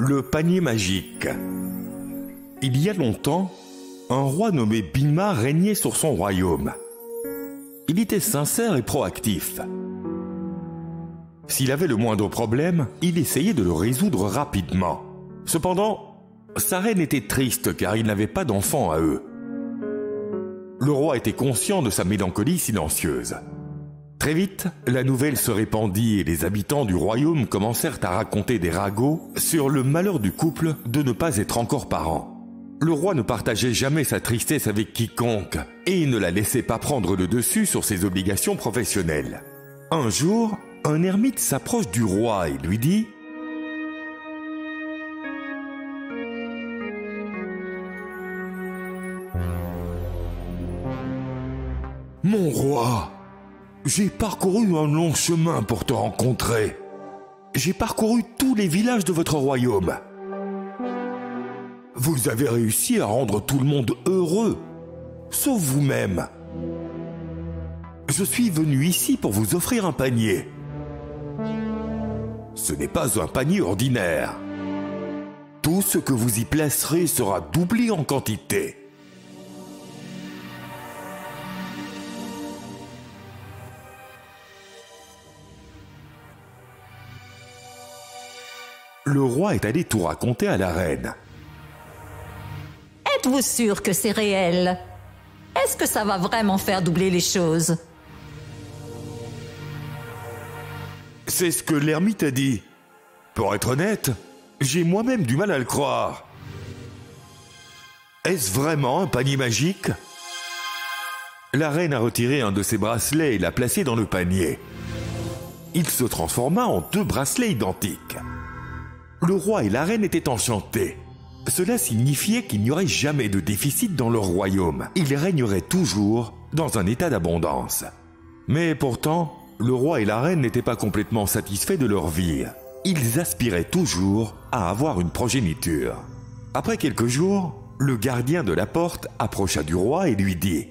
Le panier magique. Il y a longtemps, un roi nommé Bima régnait sur son royaume. Il était sincère et proactif. S'il avait le moindre problème, il essayait de le résoudre rapidement. Cependant, sa reine était triste car il n'avait pas d'enfant à eux. Le roi était conscient de sa mélancolie silencieuse. Très vite, la nouvelle se répandit et les habitants du royaume commencèrent à raconter des ragots sur le malheur du couple de ne pas être encore parents. Le roi ne partageait jamais sa tristesse avec quiconque et ne la laissait pas prendre le dessus sur ses obligations professionnelles. Un jour, un ermite s'approche du roi et lui dit Mon roi, j'ai parcouru un long chemin pour te rencontrer. J'ai parcouru tous les villages de votre royaume. Vous avez réussi à rendre tout le monde heureux, sauf vous-même. Je suis venu ici pour vous offrir un panier. Ce n'est pas un panier ordinaire. Tout ce que vous y placerez sera doublé en quantité. Le roi est allé tout raconter à la reine. Êtes-vous sûr que c'est réel? Est-ce que ça va vraiment faire doubler les choses? C'est ce que l'ermite a dit. Pour être honnête, j'ai moi-même du mal à le croire. Est-ce vraiment un panier magique? La reine a retiré un de ses bracelets et l'a placé dans le panier. Il se transforma en deux bracelets identiques. Le roi et la reine étaient enchantés. Cela signifiait qu'il n'y aurait jamais de déficit dans leur royaume. Ils régneraient toujours dans un état d'abondance. Mais pourtant, le roi et la reine n'étaient pas complètement satisfaits de leur vie. Ils aspiraient toujours à avoir une progéniture. Après quelques jours, le gardien de la porte approcha du roi et lui dit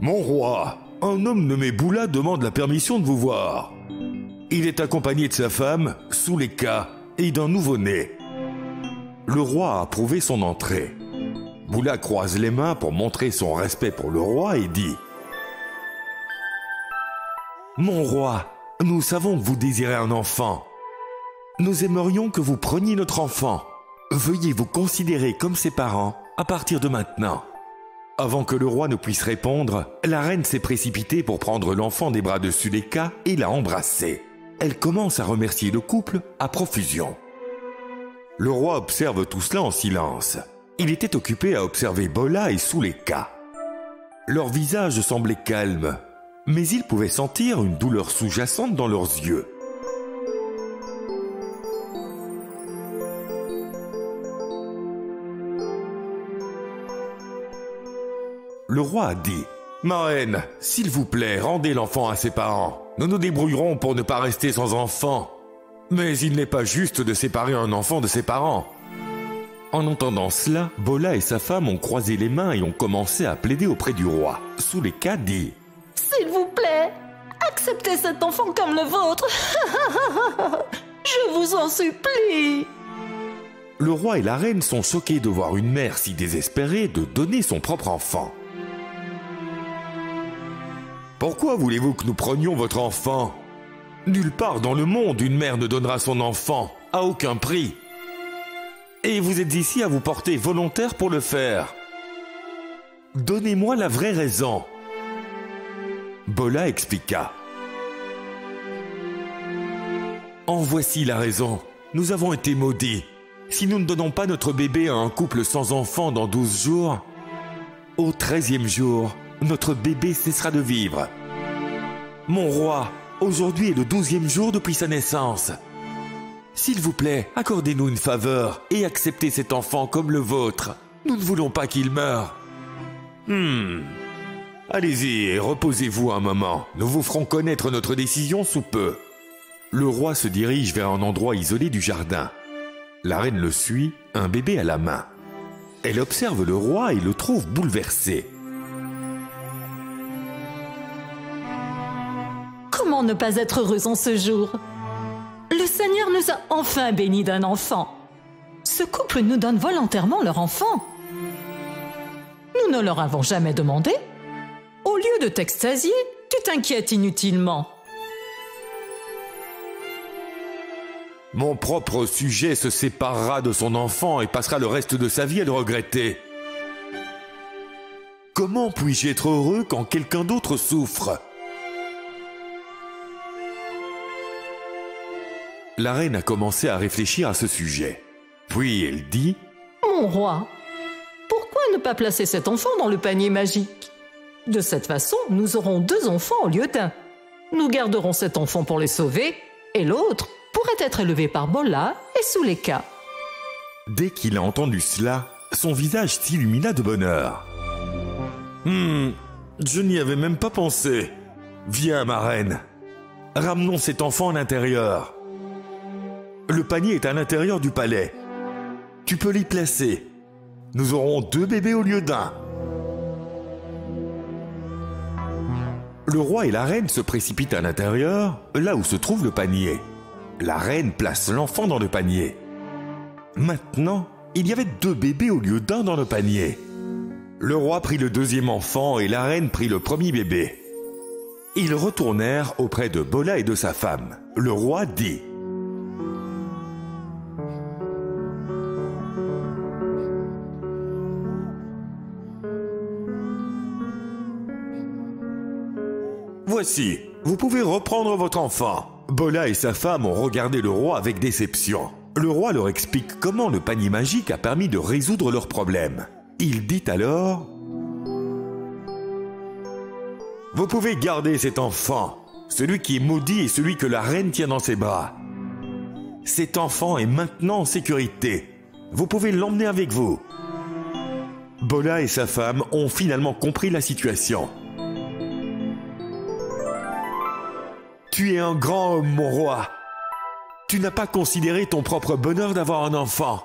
Mon roi, un homme nommé Boula demande la permission de vous voir. Il est accompagné de sa femme, cas, et d'un nouveau-né. Le roi a approuvé son entrée. Boula croise les mains pour montrer son respect pour le roi et dit Mon roi, nous savons que vous désirez un enfant. Nous aimerions que vous preniez notre enfant. Veuillez vous considérer comme ses parents à partir de maintenant. Avant que le roi ne puisse répondre, la reine s'est précipitée pour prendre l'enfant des bras de Suleka et l'a embrassé. Elle commence à remercier le couple à profusion. Le roi observe tout cela en silence. Il était occupé à observer Bola et Suleka. Leur visage semblait calme, mais il pouvait sentir une douleur sous-jacente dans leurs yeux. Le roi a dit Ma reine, s'il vous plaît, rendez l'enfant à ses parents. Nous nous débrouillerons pour ne pas rester sans enfant. Mais il n'est pas juste de séparer un enfant de ses parents. En entendant cela, Bola et sa femme ont croisé les mains et ont commencé à plaider auprès du roi. Sous les cas dit S'il vous plaît, acceptez cet enfant comme le vôtre. Je vous en supplie. Le roi et la reine sont choqués de voir une mère si désespérée de donner son propre enfant. Pourquoi voulez-vous que nous prenions votre enfant? Nulle part dans le monde une mère ne donnera son enfant, à aucun prix. Et vous êtes ici à vous porter volontaire pour le faire. Donnez-moi la vraie raison. Bola expliqua. En voici la raison. Nous avons été maudits. Si nous ne donnons pas notre bébé à un couple sans enfant dans douze jours, au treizième jour, notre bébé cessera de vivre. Mon roi, aujourd'hui est le douzième jour depuis sa naissance. S'il vous plaît, accordez-nous une faveur et acceptez cet enfant comme le vôtre. Nous ne voulons pas qu'il meure. Hmm. Allez-y et reposez-vous un moment. Nous vous ferons connaître notre décision sous peu. Le roi se dirige vers un endroit isolé du jardin. La reine le suit, un bébé à la main. Elle observe le roi et le trouve bouleversé. Ne pas être heureuse en ce jour Le Seigneur nous a enfin bénis d'un enfant. Ce couple nous donne volontairement leur enfant. Nous ne leur avons jamais demandé. Au lieu de t'extasier, tu t'inquiètes inutilement. Mon propre sujet se séparera de son enfant et passera le reste de sa vie à le regretter. Comment puis-je être heureux quand quelqu'un d'autre souffre? La reine a commencé à réfléchir à ce sujet. Puis elle dit Mon roi, pourquoi ne pas placer cet enfant dans le panier magique? De cette façon, nous aurons deux enfants au lieu d'un. Nous garderons cet enfant pour les sauver, et l'autre pourrait être élevé par Bola et Souleka. Dès qu'il a entendu cela, son visage s'illumina de bonheur. Hum, je n'y avais même pas pensé. Viens, ma reine. Ramenons cet enfant à l'intérieur. Le panier est à l'intérieur du palais. Tu peux l'y placer. Nous aurons deux bébés au lieu d'un. Le roi et la reine se précipitent à l'intérieur, là où se trouve le panier. La reine place l'enfant dans le panier. Maintenant, il y avait deux bébés au lieu d'un dans le panier. Le roi prit le deuxième enfant et la reine prit le premier bébé. Ils retournèrent auprès de Bola et de sa femme. Le roi dit Voici, vous pouvez reprendre votre enfant. Bola et sa femme ont regardé le roi avec déception. Le roi leur explique comment le panier magique a permis de résoudre leurs problèmes. Il dit alors Vous pouvez garder cet enfant, celui qui est maudit et celui que la reine tient dans ses bras. Cet enfant est maintenant en sécurité. Vous pouvez l'emmener avec vous. Bola et sa femme ont finalement compris la situation. Tu es un grand homme, mon roi. Tu n'as pas considéré ton propre bonheur d'avoir un enfant.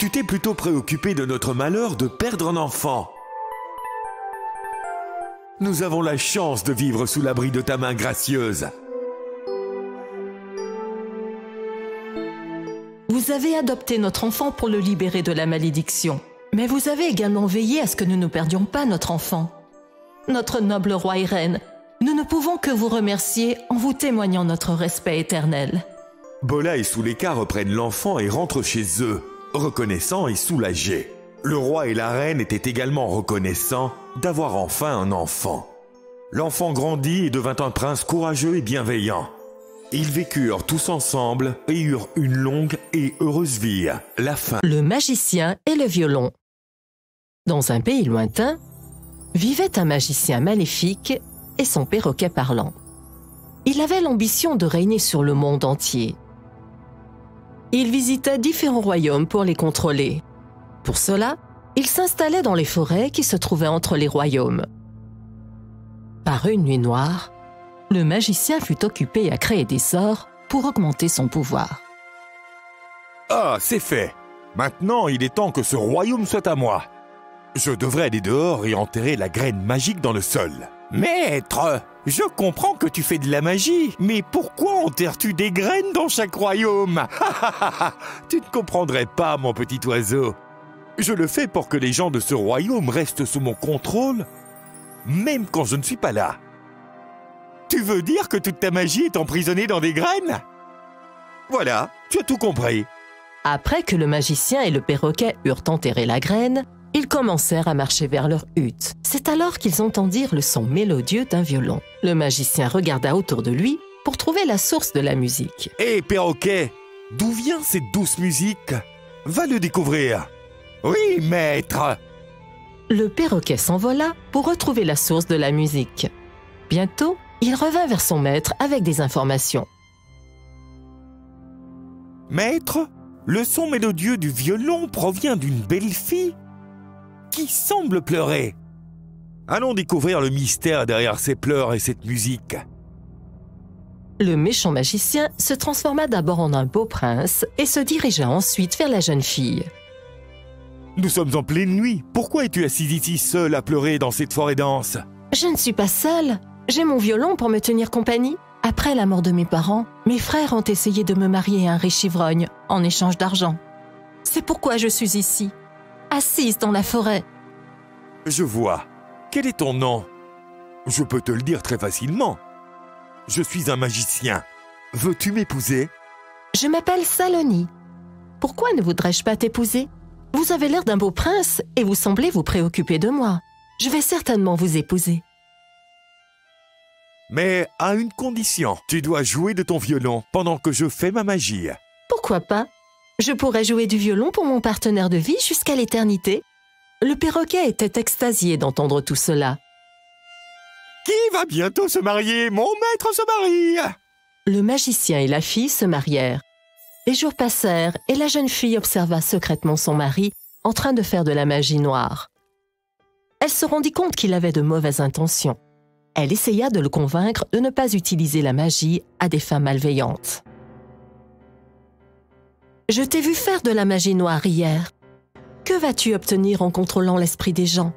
Tu t'es plutôt préoccupé de notre malheur de perdre un enfant. Nous avons la chance de vivre sous l'abri de ta main gracieuse. Vous avez adopté notre enfant pour le libérer de la malédiction. Mais vous avez également veillé à ce que nous ne perdions pas notre enfant. Notre noble roi et reine, nous ne pouvons que vous remercier en vous témoignant notre respect éternel. Bola et Souleka reprennent l'enfant et rentrent chez eux, reconnaissants et soulagés. Le roi et la reine étaient également reconnaissants d'avoir enfin un enfant. L'enfant grandit et devint un prince courageux et bienveillant. Ils vécurent tous ensemble et eurent une longue et heureuse vie. La fin. Le magicien et le violon. Dans un pays lointain, vivait un magicien maléfique et son perroquet parlant. Il avait l'ambition de régner sur le monde entier. Il visitait différents royaumes pour les contrôler. Pour cela, il s'installait dans les forêts qui se trouvaient entre les royaumes. Par une nuit noire, le magicien fut occupé à créer des sorts pour augmenter son pouvoir. Ah, c'est fait. Maintenant, il est temps que ce royaume soit à moi. Je devrais aller dehors et enterrer la graine magique dans le sol. Maître, je comprends que tu fais de la magie, mais pourquoi enterres-tu des graines dans chaque royaume? Tu ne comprendrais pas, mon petit oiseau. Je le fais pour que les gens de ce royaume restent sous mon contrôle, même quand je ne suis pas là. Tu veux dire que toute ta magie est emprisonnée dans des graines? Voilà, tu as tout compris. Après que le magicien et le perroquet eurent enterré la graine, ils commencèrent à marcher vers leur hutte. C'est alors qu'ils entendirent le son mélodieux d'un violon. Le magicien regarda autour de lui pour trouver la source de la musique. Hé, perroquet, d'où vient cette douce musique? Va le découvrir. Oui, maître. Le perroquet s'envola pour retrouver la source de la musique. Bientôt, il revint vers son maître avec des informations. Maître, le son mélodieux du violon provient d'une belle fille qui semble pleurer. Allons découvrir le mystère derrière ces pleurs et cette musique. Le méchant magicien se transforma d'abord en un beau prince et se dirigea ensuite vers la jeune fille. Nous sommes en pleine nuit. Pourquoi es-tu assise ici seule à pleurer dans cette forêt dense? Je ne suis pas seule. J'ai mon violon pour me tenir compagnie. Après la mort de mes parents, mes frères ont essayé de me marier à un riche ivrogne en échange d'argent. C'est pourquoi je suis ici, assise dans la forêt. Je vois. Quel est ton nom? Je peux te le dire très facilement. Je suis un magicien. Veux-tu m'épouser? Je m'appelle Saloni. Pourquoi ne voudrais-je pas t'épouser? Vous avez l'air d'un beau prince et vous semblez vous préoccuper de moi. Je vais certainement vous épouser. Mais à une condition. Tu dois jouer de ton violon pendant que je fais ma magie. Pourquoi pas? Je pourrais jouer du violon pour mon partenaire de vie jusqu'à l'éternité. Le perroquet était extasié d'entendre tout cela. Qui va bientôt se marier? Mon maître se marie Le magicien et la fille se marièrent. Les jours passèrent et la jeune fille observa secrètement son mari en train de faire de la magie noire. Elle se rendit compte qu'il avait de mauvaises intentions. Elle essaya de le convaincre de ne pas utiliser la magie à des fins malveillantes. Je t'ai vu faire de la magie noire hier. Que vas-tu obtenir en contrôlant l'esprit des gens?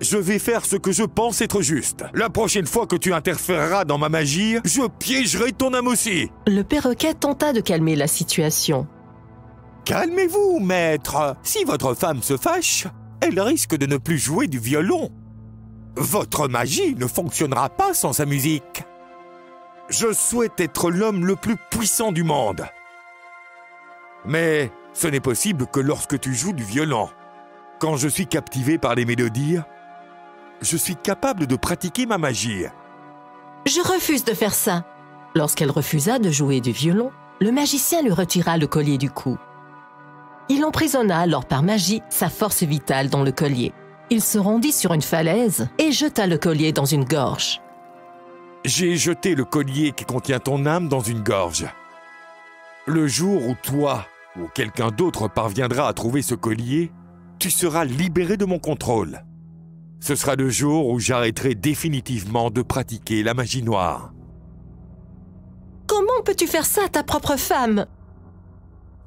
Je vais faire ce que je pense être juste. La prochaine fois que tu interféreras dans ma magie, je piégerai ton âme aussi. Le perroquet tenta de calmer la situation. Calmez-vous, maître. Si votre femme se fâche, elle risque de ne plus jouer du violon. Votre magie ne fonctionnera pas sans sa musique. Je souhaite être l'homme le plus puissant du monde. Mais ce n'est possible que lorsque tu joues du violon. Quand je suis captivé par les mélodies, je suis capable de pratiquer ma magie. Je refuse de faire ça. Lorsqu'elle refusa de jouer du violon, le magicien lui retira le collier du cou. Il emprisonna alors par magie sa force vitale dans le collier. Il se rendit sur une falaise et jeta le collier dans une gorge. J'ai jeté le collier qui contient ton âme dans une gorge. Le jour où toi ou quelqu'un d'autre parviendra à trouver ce collier, tu seras libéré de mon contrôle. Ce sera le jour où j'arrêterai définitivement de pratiquer la magie noire. Comment peux-tu faire ça à ta propre femme?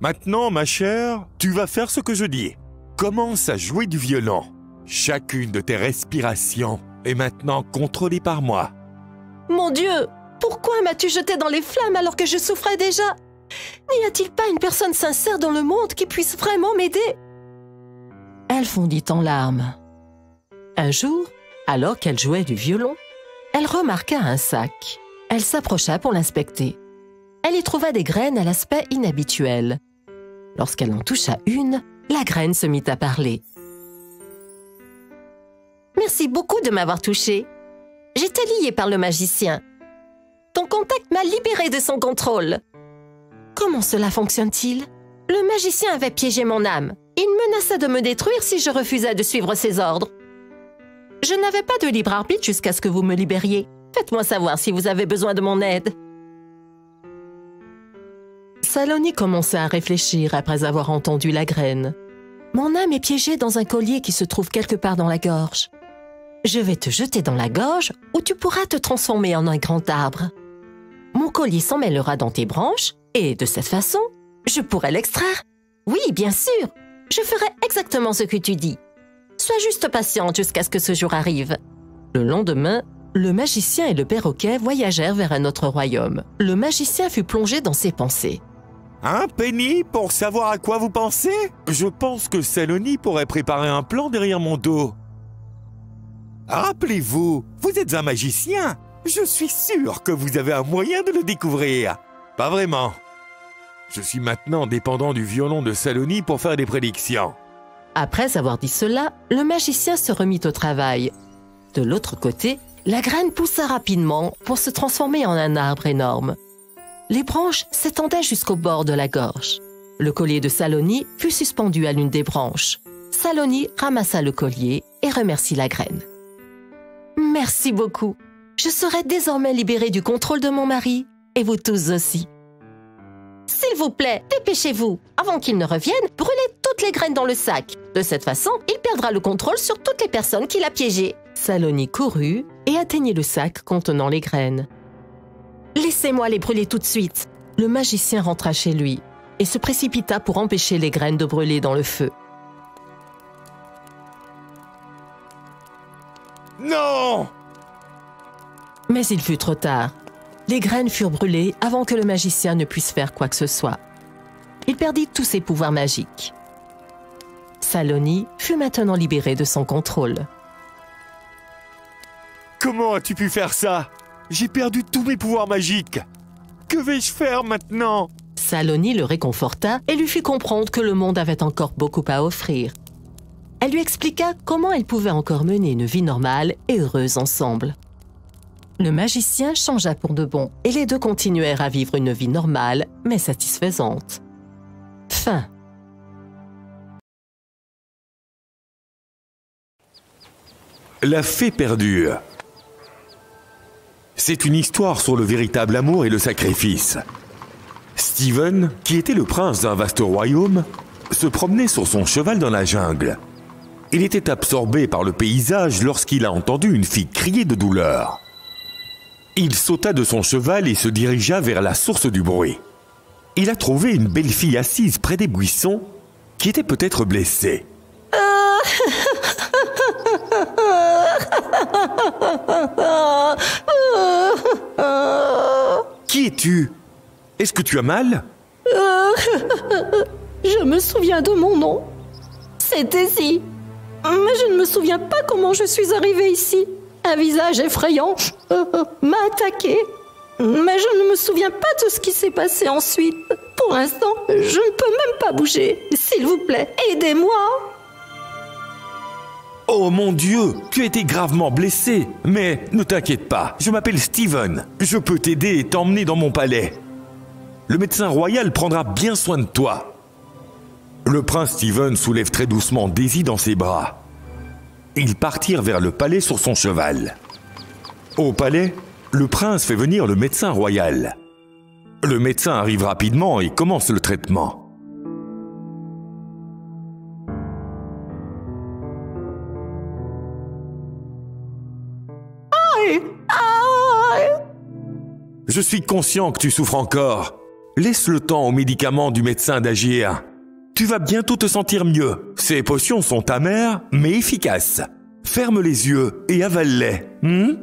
Maintenant, ma chère, tu vas faire ce que je dis. Commence à jouer du violon. Chacune de tes respirations est maintenant contrôlée par moi. Mon Dieu, pourquoi m'as-tu jeté dans les flammes alors que je souffrais déjà? N'y a-t-il pas une personne sincère dans le monde qui puisse vraiment m'aider? Elle fondit en larmes. Un jour, alors qu'elle jouait du violon, elle remarqua un sac. Elle s'approcha pour l'inspecter. Elle y trouva des graines à l'aspect inhabituel. Lorsqu'elle en toucha une, la graine se mit à parler. Merci beaucoup de m'avoir touché. J'étais liée par le magicien. Ton contact m'a libérée de son contrôle. Comment cela fonctionne-t-il? Le magicien avait piégé mon âme. Il menaçait de me détruire si je refusais de suivre ses ordres. Je n'avais pas de libre arbitre jusqu'à ce que vous me libériez. Faites-moi savoir si vous avez besoin de mon aide. Saloni commença à réfléchir après avoir entendu la graine. Mon âme est piégée dans un collier qui se trouve quelque part dans la gorge. Je vais te jeter dans la gorge où tu pourras te transformer en un grand arbre. Mon collier s'emmêlera dans tes branches et de cette façon, je pourrai l'extraire. Oui, bien sûr, je ferai exactement ce que tu dis. Sois juste patiente jusqu'à ce que ce jour arrive. Le lendemain, le magicien et le perroquet voyagèrent vers un autre royaume. Le magicien fut plongé dans ses pensées. Un penny pour savoir à quoi vous pensez? Je pense que Saloni pourrait préparer un plan derrière mon dos. Rappelez-vous, vous êtes un magicien. Je suis sûr que vous avez un moyen de le découvrir. Pas vraiment. Je suis maintenant dépendant du violon de Saloni pour faire des prédictions. Après avoir dit cela, le magicien se remit au travail. De l'autre côté, la graine poussa rapidement pour se transformer en un arbre énorme. Les branches s'étendaient jusqu'au bord de la gorge. Le collier de Saloni fut suspendu à l'une des branches. Saloni ramassa le collier et remercie la graine. Merci beaucoup. Je serai désormais libérée du contrôle de mon mari, et vous tous aussi. S'il vous plaît, dépêchez-vous. Avant qu'il ne revienne, brûlez toutes les graines dans le sac. De cette façon, il perdra le contrôle sur toutes les personnes qu'il a piégées. Saloni courut et atteignit le sac contenant les graines. Laissez-moi les brûler tout de suite. Le magicien rentra chez lui et se précipita pour empêcher les graines de brûler dans le feu. Non Mais il fut trop tard. Les graines furent brûlées avant que le magicien ne puisse faire quoi que ce soit. Il perdit tous ses pouvoirs magiques. Saloni fut maintenant libérée de son contrôle. Comment as-tu pu faire ça? J'ai perdu tous mes pouvoirs magiques. Que vais-je faire maintenant? Saloni le réconforta et lui fit comprendre que le monde avait encore beaucoup à offrir. Elle lui expliqua comment elle pouvait encore mener une vie normale et heureuse ensemble. Le magicien changea pour de bon et les deux continuèrent à vivre une vie normale mais satisfaisante. Fin. La fée perdue. C'est une histoire sur le véritable amour et le sacrifice. Steven, qui était le prince d'un vaste royaume, se promenait sur son cheval dans la jungle. Il était absorbé par le paysage lorsqu'il a entendu une fille crier de douleur. Il sauta de son cheval et se dirigea vers la source du bruit. Il a trouvé une belle fille assise près des buissons qui était peut-être blessée. Qui es-tu? Est-ce que tu as mal? Je me souviens de mon nom. C'est Daisy. Mais je ne me souviens pas comment je suis arrivée ici. Un visage effrayant euh, m'a attaqué. Mais je ne me souviens pas de ce qui s'est passé ensuite. Pour l'instant, je ne peux même pas bouger. S'il vous plaît, aidez-moi. Oh mon Dieu, tu as été gravement blessé. Mais ne t'inquiète pas, je m'appelle Steven. Je peux t'aider et t'emmener dans mon palais. Le médecin royal prendra bien soin de toi. Le prince Steven soulève très doucement Daisy dans ses bras. Ils partirent vers le palais sur son cheval. Au palais, le prince fait venir le médecin royal. Le médecin arrive rapidement et commence le traitement. Je suis conscient que tu souffres encore. Laisse le temps aux médicaments du médecin d'agir. Tu vas bientôt te sentir mieux. Ces potions sont amères, mais efficaces. Ferme les yeux et avale-les. hmm?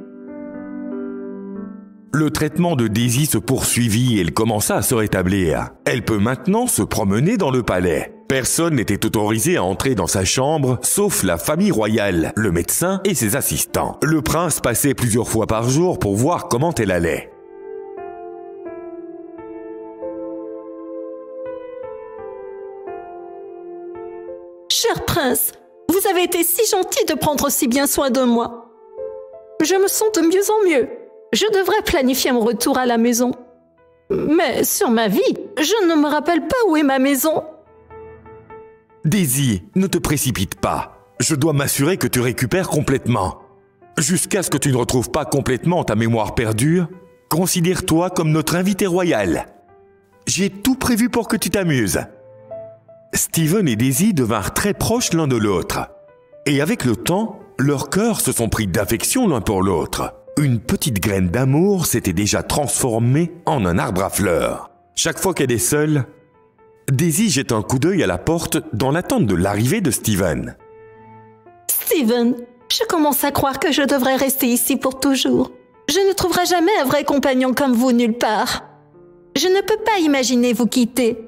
Le traitement de Daisy se poursuivit et elle commença à se rétablir. Elle peut maintenant se promener dans le palais. Personne n'était autorisé à entrer dans sa chambre, sauf la famille royale, le médecin et ses assistants. Le prince passait plusieurs fois par jour pour voir comment elle allait. Vous avez été si gentil de prendre si bien soin de moi. Je me sens de mieux en mieux. Je devrais planifier mon retour à la maison. Mais sur ma vie, je ne me rappelle pas où est ma maison. Daisy, ne te précipite pas. Je dois m'assurer que tu récupères complètement. Jusqu'à ce que tu ne retrouves pas complètement ta mémoire perdue, considère-toi comme notre invité royal. J'ai tout prévu pour que tu t'amuses. Steven et Daisy devinrent très proches l'un de l'autre. Et avec le temps, leurs cœurs se sont pris d'affection l'un pour l'autre. Une petite graine d'amour s'était déjà transformée en un arbre à fleurs. Chaque fois qu'elle est seule, Daisy jette un coup d'œil à la porte dans l'attente de l'arrivée de Steven. Steven, je commence à croire que je devrais rester ici pour toujours. Je ne trouverai jamais un vrai compagnon comme vous nulle part. Je ne peux pas imaginer vous quitter.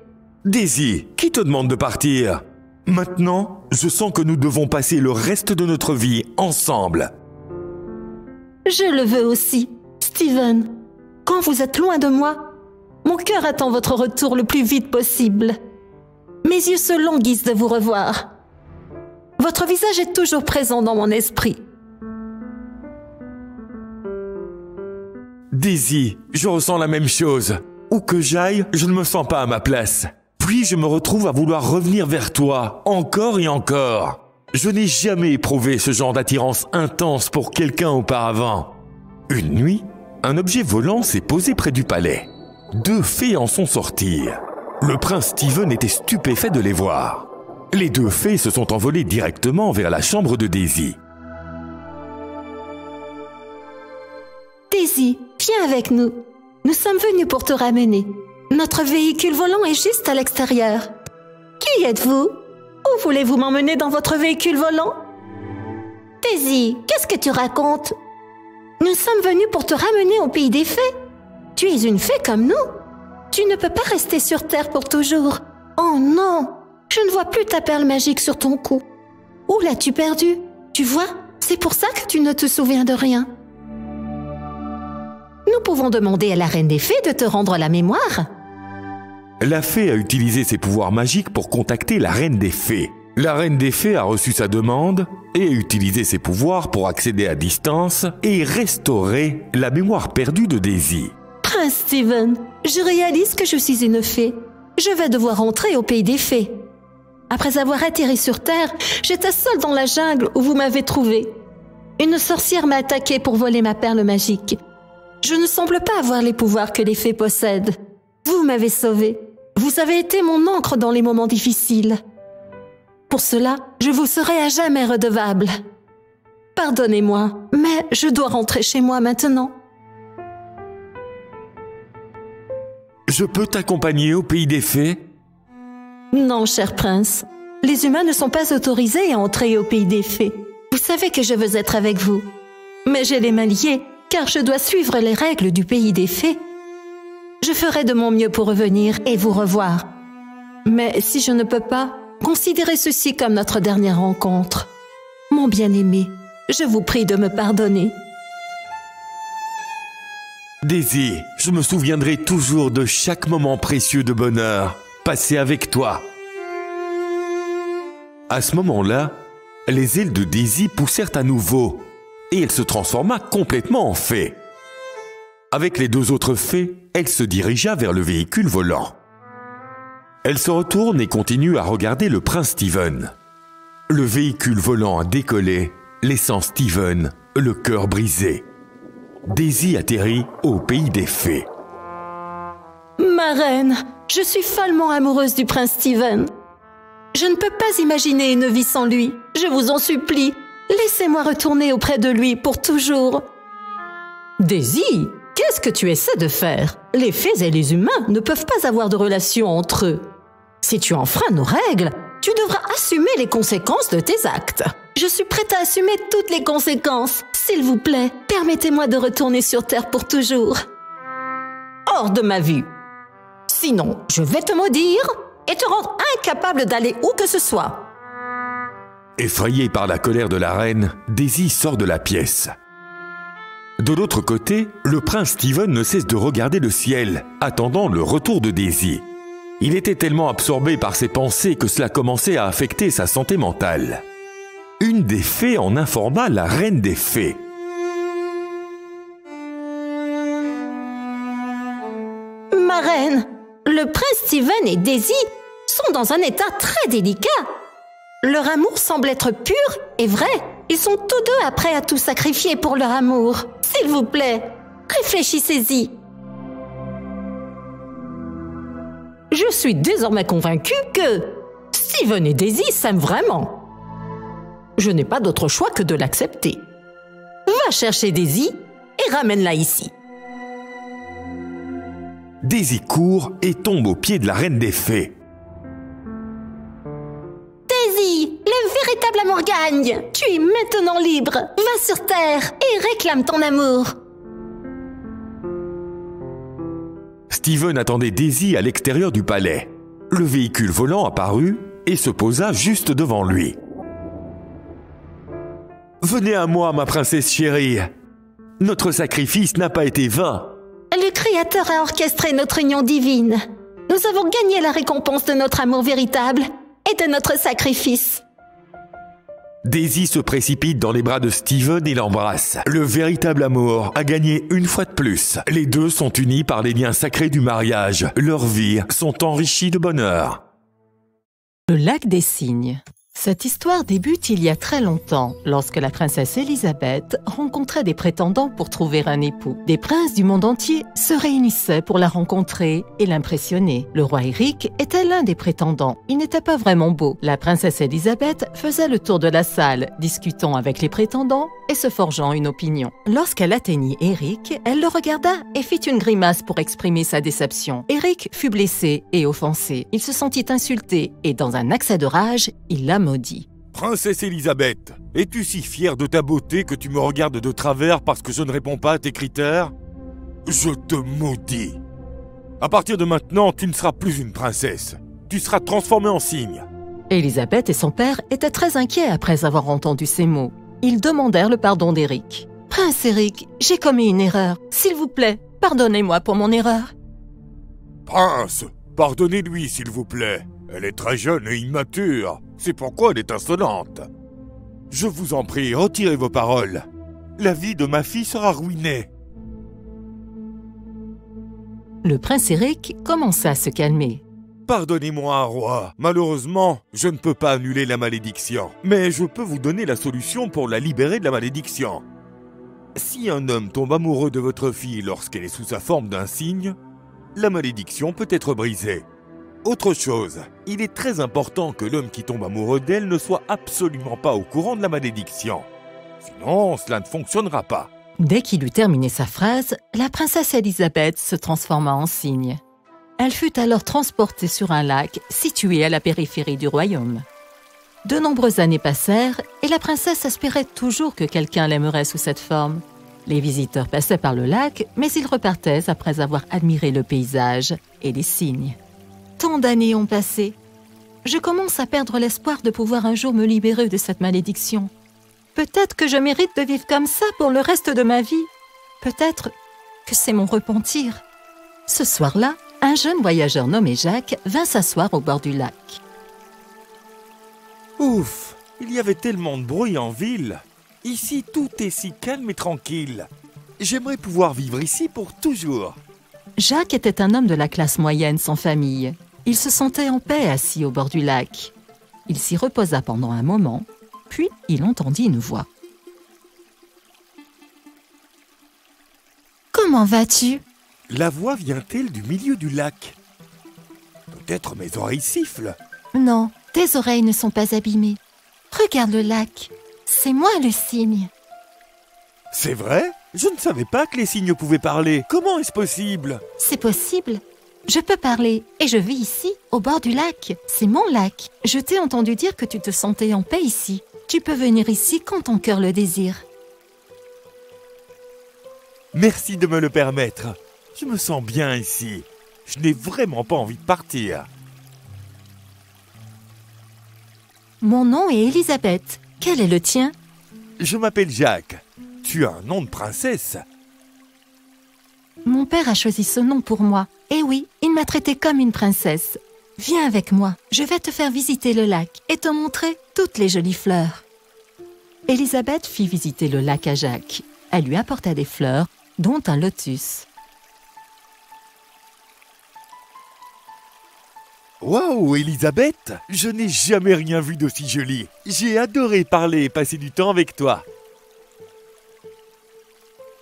Daisy, qui te demande de partir? Maintenant, je sens que nous devons passer le reste de notre vie ensemble. Je le veux aussi. Steven, quand vous êtes loin de moi, mon cœur attend votre retour le plus vite possible. Mes yeux se languissent de vous revoir. Votre visage est toujours présent dans mon esprit. Daisy, je ressens la même chose. Où que j'aille, je ne me sens pas à ma place. Puis je me retrouve à vouloir revenir vers toi, encore et encore. Je n'ai jamais éprouvé ce genre d'attirance intense pour quelqu'un auparavant. Une nuit, un objet volant s'est posé près du palais. Deux fées en sont sorties. Le prince Steven était stupéfait de les voir. Les deux fées se sont envolées directement vers la chambre de Daisy. Daisy, viens avec nous. Nous sommes venus pour te ramener. Notre véhicule volant est juste à l'extérieur. Qui êtes-vous? Où voulez-vous m'emmener dans votre véhicule volant? Daisy, qu'est-ce que tu racontes? Nous sommes venus pour te ramener au pays des fées. Tu es une fée comme nous. Tu ne peux pas rester sur Terre pour toujours. Oh non Je ne vois plus ta perle magique sur ton cou. Où l'as-tu perdue? Tu vois, c'est pour ça que tu ne te souviens de rien. Nous pouvons demander à la Reine des Fées de te rendre la mémoire. La fée a utilisé ses pouvoirs magiques pour contacter la reine des fées. La reine des fées a reçu sa demande et a utilisé ses pouvoirs pour accéder à distance et restaurer la mémoire perdue de Daisy. Prince Steven, je réalise que je suis une fée. Je vais devoir rentrer au pays des fées. Après avoir atterri sur Terre, j'étais seule dans la jungle où vous m'avez trouvée. Une sorcière m'a attaqué pour voler ma perle magique. Je ne semble pas avoir les pouvoirs que les fées possèdent. Vous m'avez sauvée. Vous avez été mon encre dans les moments difficiles. Pour cela, je vous serai à jamais redevable. Pardonnez-moi, mais je dois rentrer chez moi maintenant. Je peux t'accompagner au pays des fées? Non, cher prince. Les humains ne sont pas autorisés à entrer au pays des fées. Vous savez que je veux être avec vous. Mais j'ai les mains liées, car je dois suivre les règles du pays des fées. Je ferai de mon mieux pour revenir et vous revoir. Mais si je ne peux pas, considérez ceci comme notre dernière rencontre. Mon bien-aimé, je vous prie de me pardonner. Daisy, je me souviendrai toujours de chaque moment précieux de bonheur passé avec toi. À ce moment-là, les ailes de Daisy poussèrent à nouveau et elle se transforma complètement en fée. Avec les deux autres fées, elle se dirigea vers le véhicule volant. Elle se retourne et continue à regarder le prince Steven. Le véhicule volant a décollé, laissant Steven le cœur brisé. Daisy atterrit au pays des fées. Ma reine, je suis follement amoureuse du prince Steven. Je ne peux pas imaginer une vie sans lui. Je vous en supplie, laissez-moi retourner auprès de lui pour toujours. Daisy, qu'est-ce que tu essaies de faire? Les fées et les humains ne peuvent pas avoir de relation entre eux. Si tu enfreins nos règles, tu devras assumer les conséquences de tes actes. Je suis prête à assumer toutes les conséquences. S'il vous plaît, permettez-moi de retourner sur Terre pour toujours. Hors de ma vue. Sinon, je vais te maudire et te rendre incapable d'aller où que ce soit. Effrayée par la colère de la reine, Daisy sort de la pièce. De l'autre côté, le prince Steven ne cesse de regarder le ciel, attendant le retour de Daisy. Il était tellement absorbé par ses pensées que cela commençait à affecter sa santé mentale. Une des fées en informa la reine des fées. Ma reine, le prince Steven et Daisy sont dans un état très délicat. Leur amour semble être pur et vrai. Ils sont tous deux prêts à tout sacrifier pour leur amour. S'il vous plaît, réfléchissez-y. Je suis désormais convaincue que Steven et Daisy s'aiment vraiment. Je n'ai pas d'autre choix que de l'accepter. Va chercher Daisy et ramène-la ici. Daisy court et tombe aux pieds de la reine des fées. Tu es maintenant libre. Va sur Terre et réclame ton amour. Steven attendait Daisy à l'extérieur du palais. Le véhicule volant apparut et se posa juste devant lui. Venez à moi, ma princesse chérie. Notre sacrifice n'a pas été vain. Le Créateur a orchestré notre union divine. Nous avons gagné la récompense de notre amour véritable et de notre sacrifice. Daisy se précipite dans les bras de Steven et l'embrasse. Le véritable amour a gagné une fois de plus. Les deux sont unis par les liens sacrés du mariage. Leurs vies sont enrichies de bonheur. Le lac des cygnes. Cette histoire débute il y a très longtemps, lorsque la princesse Élisabeth rencontrait des prétendants pour trouver un époux. Des princes du monde entier se réunissaient pour la rencontrer et l'impressionner. Le roi Éric était l'un des prétendants. Il n'était pas vraiment beau. La princesse Élisabeth faisait le tour de la salle, discutant avec les prétendants et se forgeant une opinion. Lorsqu'elle atteignit Éric, elle le regarda et fit une grimace pour exprimer sa déception. Éric fut blessé et offensé. Il se sentit insulté et dans un accès de rage, il la maudit. Princesse Elisabeth, es-tu si fière de ta beauté que tu me regardes de travers parce que je ne réponds pas à tes critères? Je te maudis. À partir de maintenant, tu ne seras plus une princesse. Tu seras transformée en cygne. Élisabeth et son père étaient très inquiets après avoir entendu ces mots. Ils demandèrent le pardon d'Éric. Prince Éric, j'ai commis une erreur. S'il vous plaît, pardonnez-moi pour mon erreur. Prince, pardonnez-lui s'il vous plaît. Elle est très jeune et immature. C'est pourquoi elle est insolente. Je vous en prie, retirez vos paroles. La vie de ma fille sera ruinée. Le prince Éric commença à se calmer. Pardonnez-moi, roi. Malheureusement, je ne peux pas annuler la malédiction. Mais je peux vous donner la solution pour la libérer de la malédiction. Si un homme tombe amoureux de votre fille lorsqu'elle est sous sa forme d'un cygne, la malédiction peut être brisée. Autre chose, il est très important que l'homme qui tombe amoureux d'elle ne soit absolument pas au courant de la malédiction. Sinon, cela ne fonctionnera pas. Dès qu'il eut terminé sa phrase, la princesse Élisabeth se transforma en cygne. Elle fut alors transportée sur un lac situé à la périphérie du royaume. De nombreuses années passèrent et la princesse espérait toujours que quelqu'un l'aimerait sous cette forme. Les visiteurs passaient par le lac, mais ils repartaient après avoir admiré le paysage et les cygnes. Tant d'années ont passé. Je commence à perdre l'espoir de pouvoir un jour me libérer de cette malédiction. Peut-être que je mérite de vivre comme ça pour le reste de ma vie. Peut-être que c'est mon repentir. Ce soir-là, un jeune voyageur nommé Jacques vint s'asseoir au bord du lac. Ouf, il y avait tellement de bruit en ville. Ici, tout est si calme et tranquille. J'aimerais pouvoir vivre ici pour toujours. Jacques était un homme de la classe moyenne sans famille. Il se sentait en paix assis au bord du lac. Il s'y reposa pendant un moment, puis il entendit une voix. Comment vas-tu? La voix vient-elle du milieu du lac? Peut-être mes oreilles sifflent. Non, tes oreilles ne sont pas abîmées. Regarde le lac. C'est moi le cygne. C'est vrai? Je ne savais pas que les cygnes pouvaient parler. Comment est-ce possible? C'est possible. Je peux parler et je vis ici, au bord du lac. C'est mon lac. Je t'ai entendu dire que tu te sentais en paix ici. Tu peux venir ici quand ton cœur le désire. Merci de me le permettre. Je me sens bien ici. Je n'ai vraiment pas envie de partir. Mon nom est Elisabeth. Quel est le tien? Je m'appelle Jacques. Tu as un nom de princesse. Mon père a choisi ce nom pour moi. Et oui, il m'a traitée comme une princesse. Viens avec moi, je vais te faire visiter le lac et te montrer toutes les jolies fleurs. Elisabeth fit visiter le lac à Jacques. Elle lui apporta des fleurs, dont un lotus. Waouh, Elisabeth Je n'ai jamais rien vu d'aussi joli. J'ai adoré parler et passer du temps avec toi.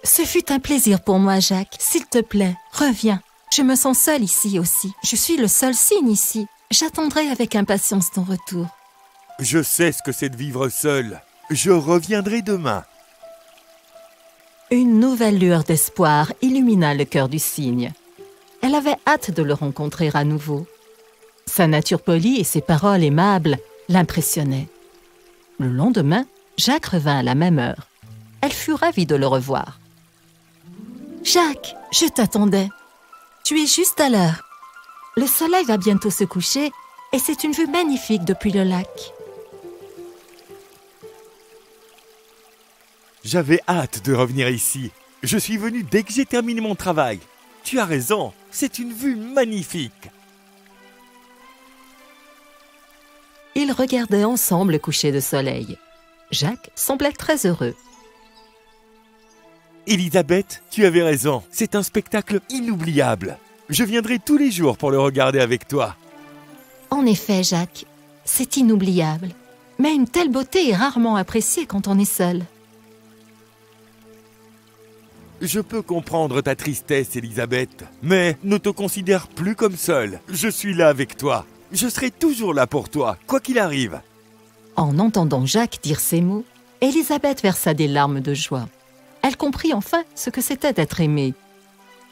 Ce fut un plaisir pour moi, Jacques. S'il te plaît, reviens. Je me sens seule ici aussi. Je suis le seul signe ici. J'attendrai avec impatience ton retour. Je sais ce que c'est de vivre seul. Je reviendrai demain. Une nouvelle lueur d'espoir illumina le cœur du cygne. Elle avait hâte de le rencontrer à nouveau. Sa nature polie et ses paroles aimables l'impressionnaient. Le lendemain, Jacques revint à la même heure. Elle fut ravie de le revoir. Jacques, je t'attendais. Tu es juste à l'heure. Le soleil va bientôt se coucher et c'est une vue magnifique depuis le lac. J'avais hâte de revenir ici. Je suis venu dès que j'ai terminé mon travail. Tu as raison, c'est une vue magnifique. Ils regardaient ensemble le coucher de soleil. Jacques semblait très heureux. Elisabeth, tu avais raison, c'est un spectacle inoubliable. Je viendrai tous les jours pour le regarder avec toi. En effet, Jacques, c'est inoubliable. Mais une telle beauté est rarement appréciée quand on est seul. Je peux comprendre ta tristesse, Elisabeth, mais ne te considère plus comme seule. Je suis là avec toi. Je serai toujours là pour toi, quoi qu'il arrive. En entendant Jacques dire ces mots, Elisabeth versa des larmes de joie. Elle comprit enfin ce que c'était d'être aimée.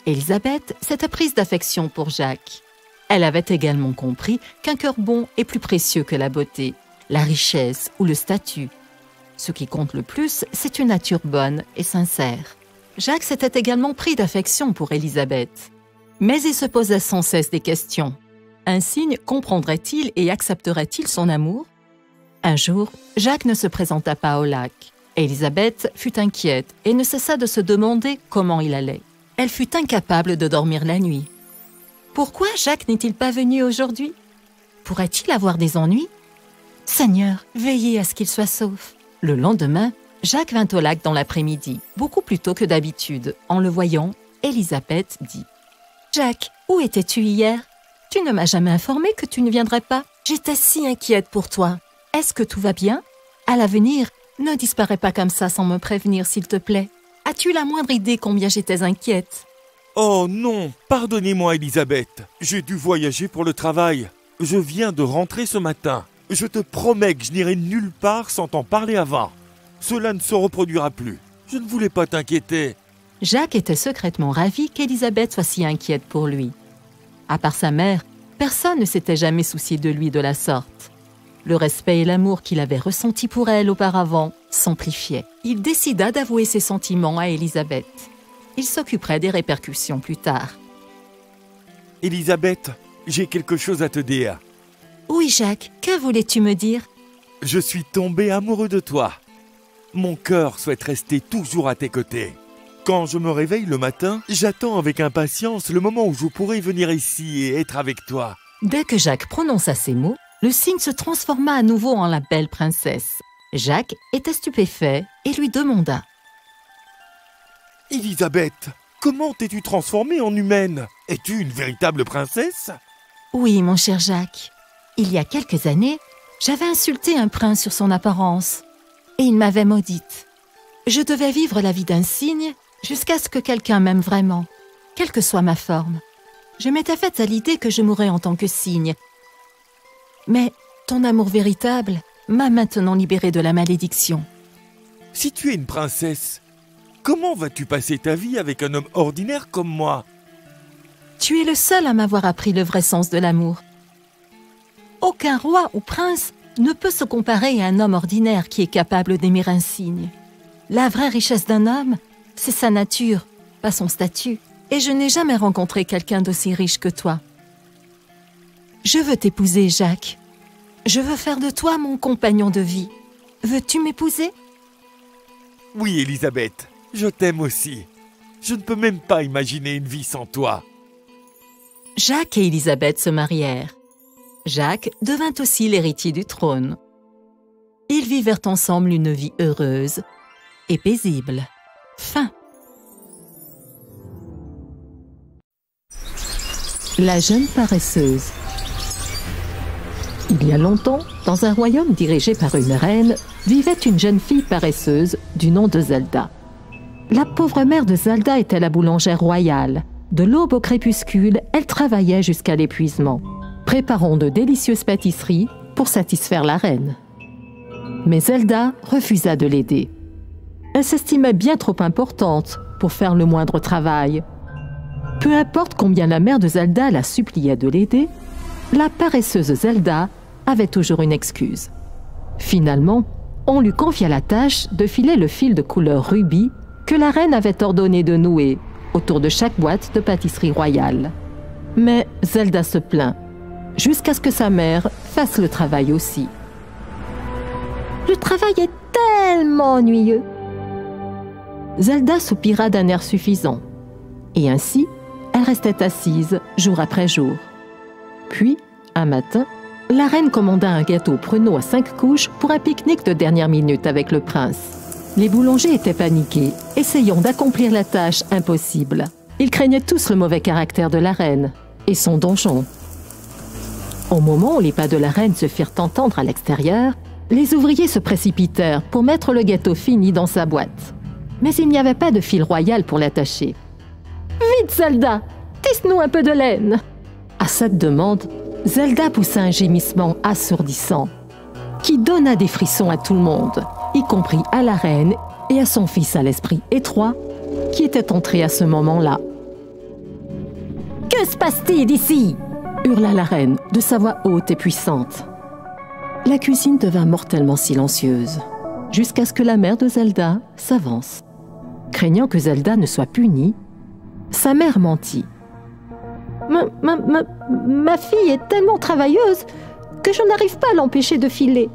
Elisabeth s'était prise d'affection pour Jacques. Elle avait également compris qu'un cœur bon est plus précieux que la beauté, la richesse ou le statut. Ce qui compte le plus, c'est une nature bonne et sincère. Jacques s'était également pris d'affection pour Élisabeth. Mais il se posait sans cesse des questions. Un cygne comprendrait-il et accepterait-il son amour? Un jour, Jacques ne se présenta pas au lac. Élisabeth fut inquiète et ne cessa de se demander comment il allait. Elle fut incapable de dormir la nuit. Pourquoi Jacques n'est-il pas venu aujourd'hui? Pourrait-il avoir des ennuis? Seigneur, veillez à ce qu'il soit sauf. Le lendemain, Jacques vint au lac dans l'après-midi, beaucoup plus tôt que d'habitude. En le voyant, Élisabeth dit Jacques, où étais-tu hier? Tu ne m'as jamais informé que tu ne viendrais pas. J'étais si inquiète pour toi. Est-ce que tout va bien? À l'avenir, ne disparais pas comme ça sans me prévenir, s'il te plaît. As-tu la moindre idée combien j'étais inquiète? Oh non, pardonnez-moi Elisabeth. J'ai dû voyager pour le travail. Je viens de rentrer ce matin. Je te promets que je n'irai nulle part sans t'en parler avant. Cela ne se reproduira plus. Je ne voulais pas t'inquiéter. Jacques était secrètement ravi qu'Élisabeth soit si inquiète pour lui. À part sa mère, personne ne s'était jamais soucié de lui de la sorte. Le respect et l'amour qu'il avait ressenti pour elle auparavant s'amplifiaient. Il décida d'avouer ses sentiments à Élisabeth. Il s'occuperait des répercussions plus tard. Elisabeth, j'ai quelque chose à te dire. Oui, Jacques, que voulais-tu me dire? Je suis tombé amoureux de toi. Mon cœur souhaite rester toujours à tes côtés. Quand je me réveille le matin, j'attends avec impatience le moment où je pourrai venir ici et être avec toi. Dès que Jacques prononça ces mots, le cygne se transforma à nouveau en la belle princesse. Jacques était stupéfait et lui demanda Elisabeth, comment t'es-tu transformée en humaine? Es-tu une véritable princesse? Oui, mon cher Jacques. Il y a quelques années, j'avais insulté un prince sur son apparence et il m'avait maudite. Je devais vivre la vie d'un cygne jusqu'à ce que quelqu'un m'aime vraiment, quelle que soit ma forme. Je m'étais faite à l'idée que je mourrais en tant que cygne. Mais ton amour véritable m'a maintenant libérée de la malédiction. Si tu es une princesse, comment vas-tu passer ta vie avec un homme ordinaire comme moi? Tu es le seul à m'avoir appris le vrai sens de l'amour. Aucun roi ou prince ne peut se comparer à un homme ordinaire qui est capable d'aimer un cygne. La vraie richesse d'un homme, c'est sa nature, pas son statut. Et je n'ai jamais rencontré quelqu'un d'aussi riche que toi. Je veux t'épouser, Jacques. Je veux faire de toi mon compagnon de vie. Veux-tu m'épouser? Oui, Elisabeth, je t'aime aussi. Je ne peux même pas imaginer une vie sans toi. Jacques et Élisabeth se marièrent. Jacques devint aussi l'héritier du trône. Ils vivèrent ensemble une vie heureuse et paisible. Fin. La jeune paresseuse. Il y a longtemps, dans un royaume dirigé par une reine, vivait une jeune fille paresseuse du nom de Zelda. La pauvre mère de Zelda était la boulangère royale. De l'aube au crépuscule, elle travaillait jusqu'à l'épuisement, préparant de délicieuses pâtisseries pour satisfaire la reine. Mais Zelda refusa de l'aider. Elle s'estimait bien trop importante pour faire le moindre travail. Peu importe combien la mère de Zelda la suppliait de l'aider, la paresseuse Zelda avait toujours une excuse. Finalement, on lui confia la tâche de filer le fil de couleur rubis que la reine avait ordonné de nouer autour de chaque boîte de pâtisserie royale. Mais Zelda se plaint, jusqu'à ce que sa mère fasse le travail aussi. Le travail est tellement ennuyeux. Zelda soupira d'un air suffisant. Et ainsi, elle restait assise jour après jour. Puis, un matin, la reine commanda un gâteau pruneau à cinq couches pour un pique-nique de dernière minute avec le prince. Les boulangers étaient paniqués, essayant d'accomplir la tâche impossible. Ils craignaient tous le mauvais caractère de la reine et son donjon. Au moment où les pas de la reine se firent entendre à l'extérieur, les ouvriers se précipitèrent pour mettre le gâteau fini dans sa boîte. Mais il n'y avait pas de fil royal pour l'attacher. Vite, Zelda Tisse-nous un peu de laine À cette demande, Zelda poussa un gémissement assourdissant, qui donna des frissons à tout le monde, y compris à la reine et à son fils à l'esprit étroit, qui était entré à ce moment-là. Que se passe-t-il ici? hurla la reine de sa voix haute et puissante. La cuisine devint mortellement silencieuse, jusqu'à ce que la mère de Zelda s'avance. Craignant que Zelda ne soit punie, sa mère mentit. Ma, ma, ma, ma fille est tellement travailleuse que je n'arrive pas à l'empêcher de filer.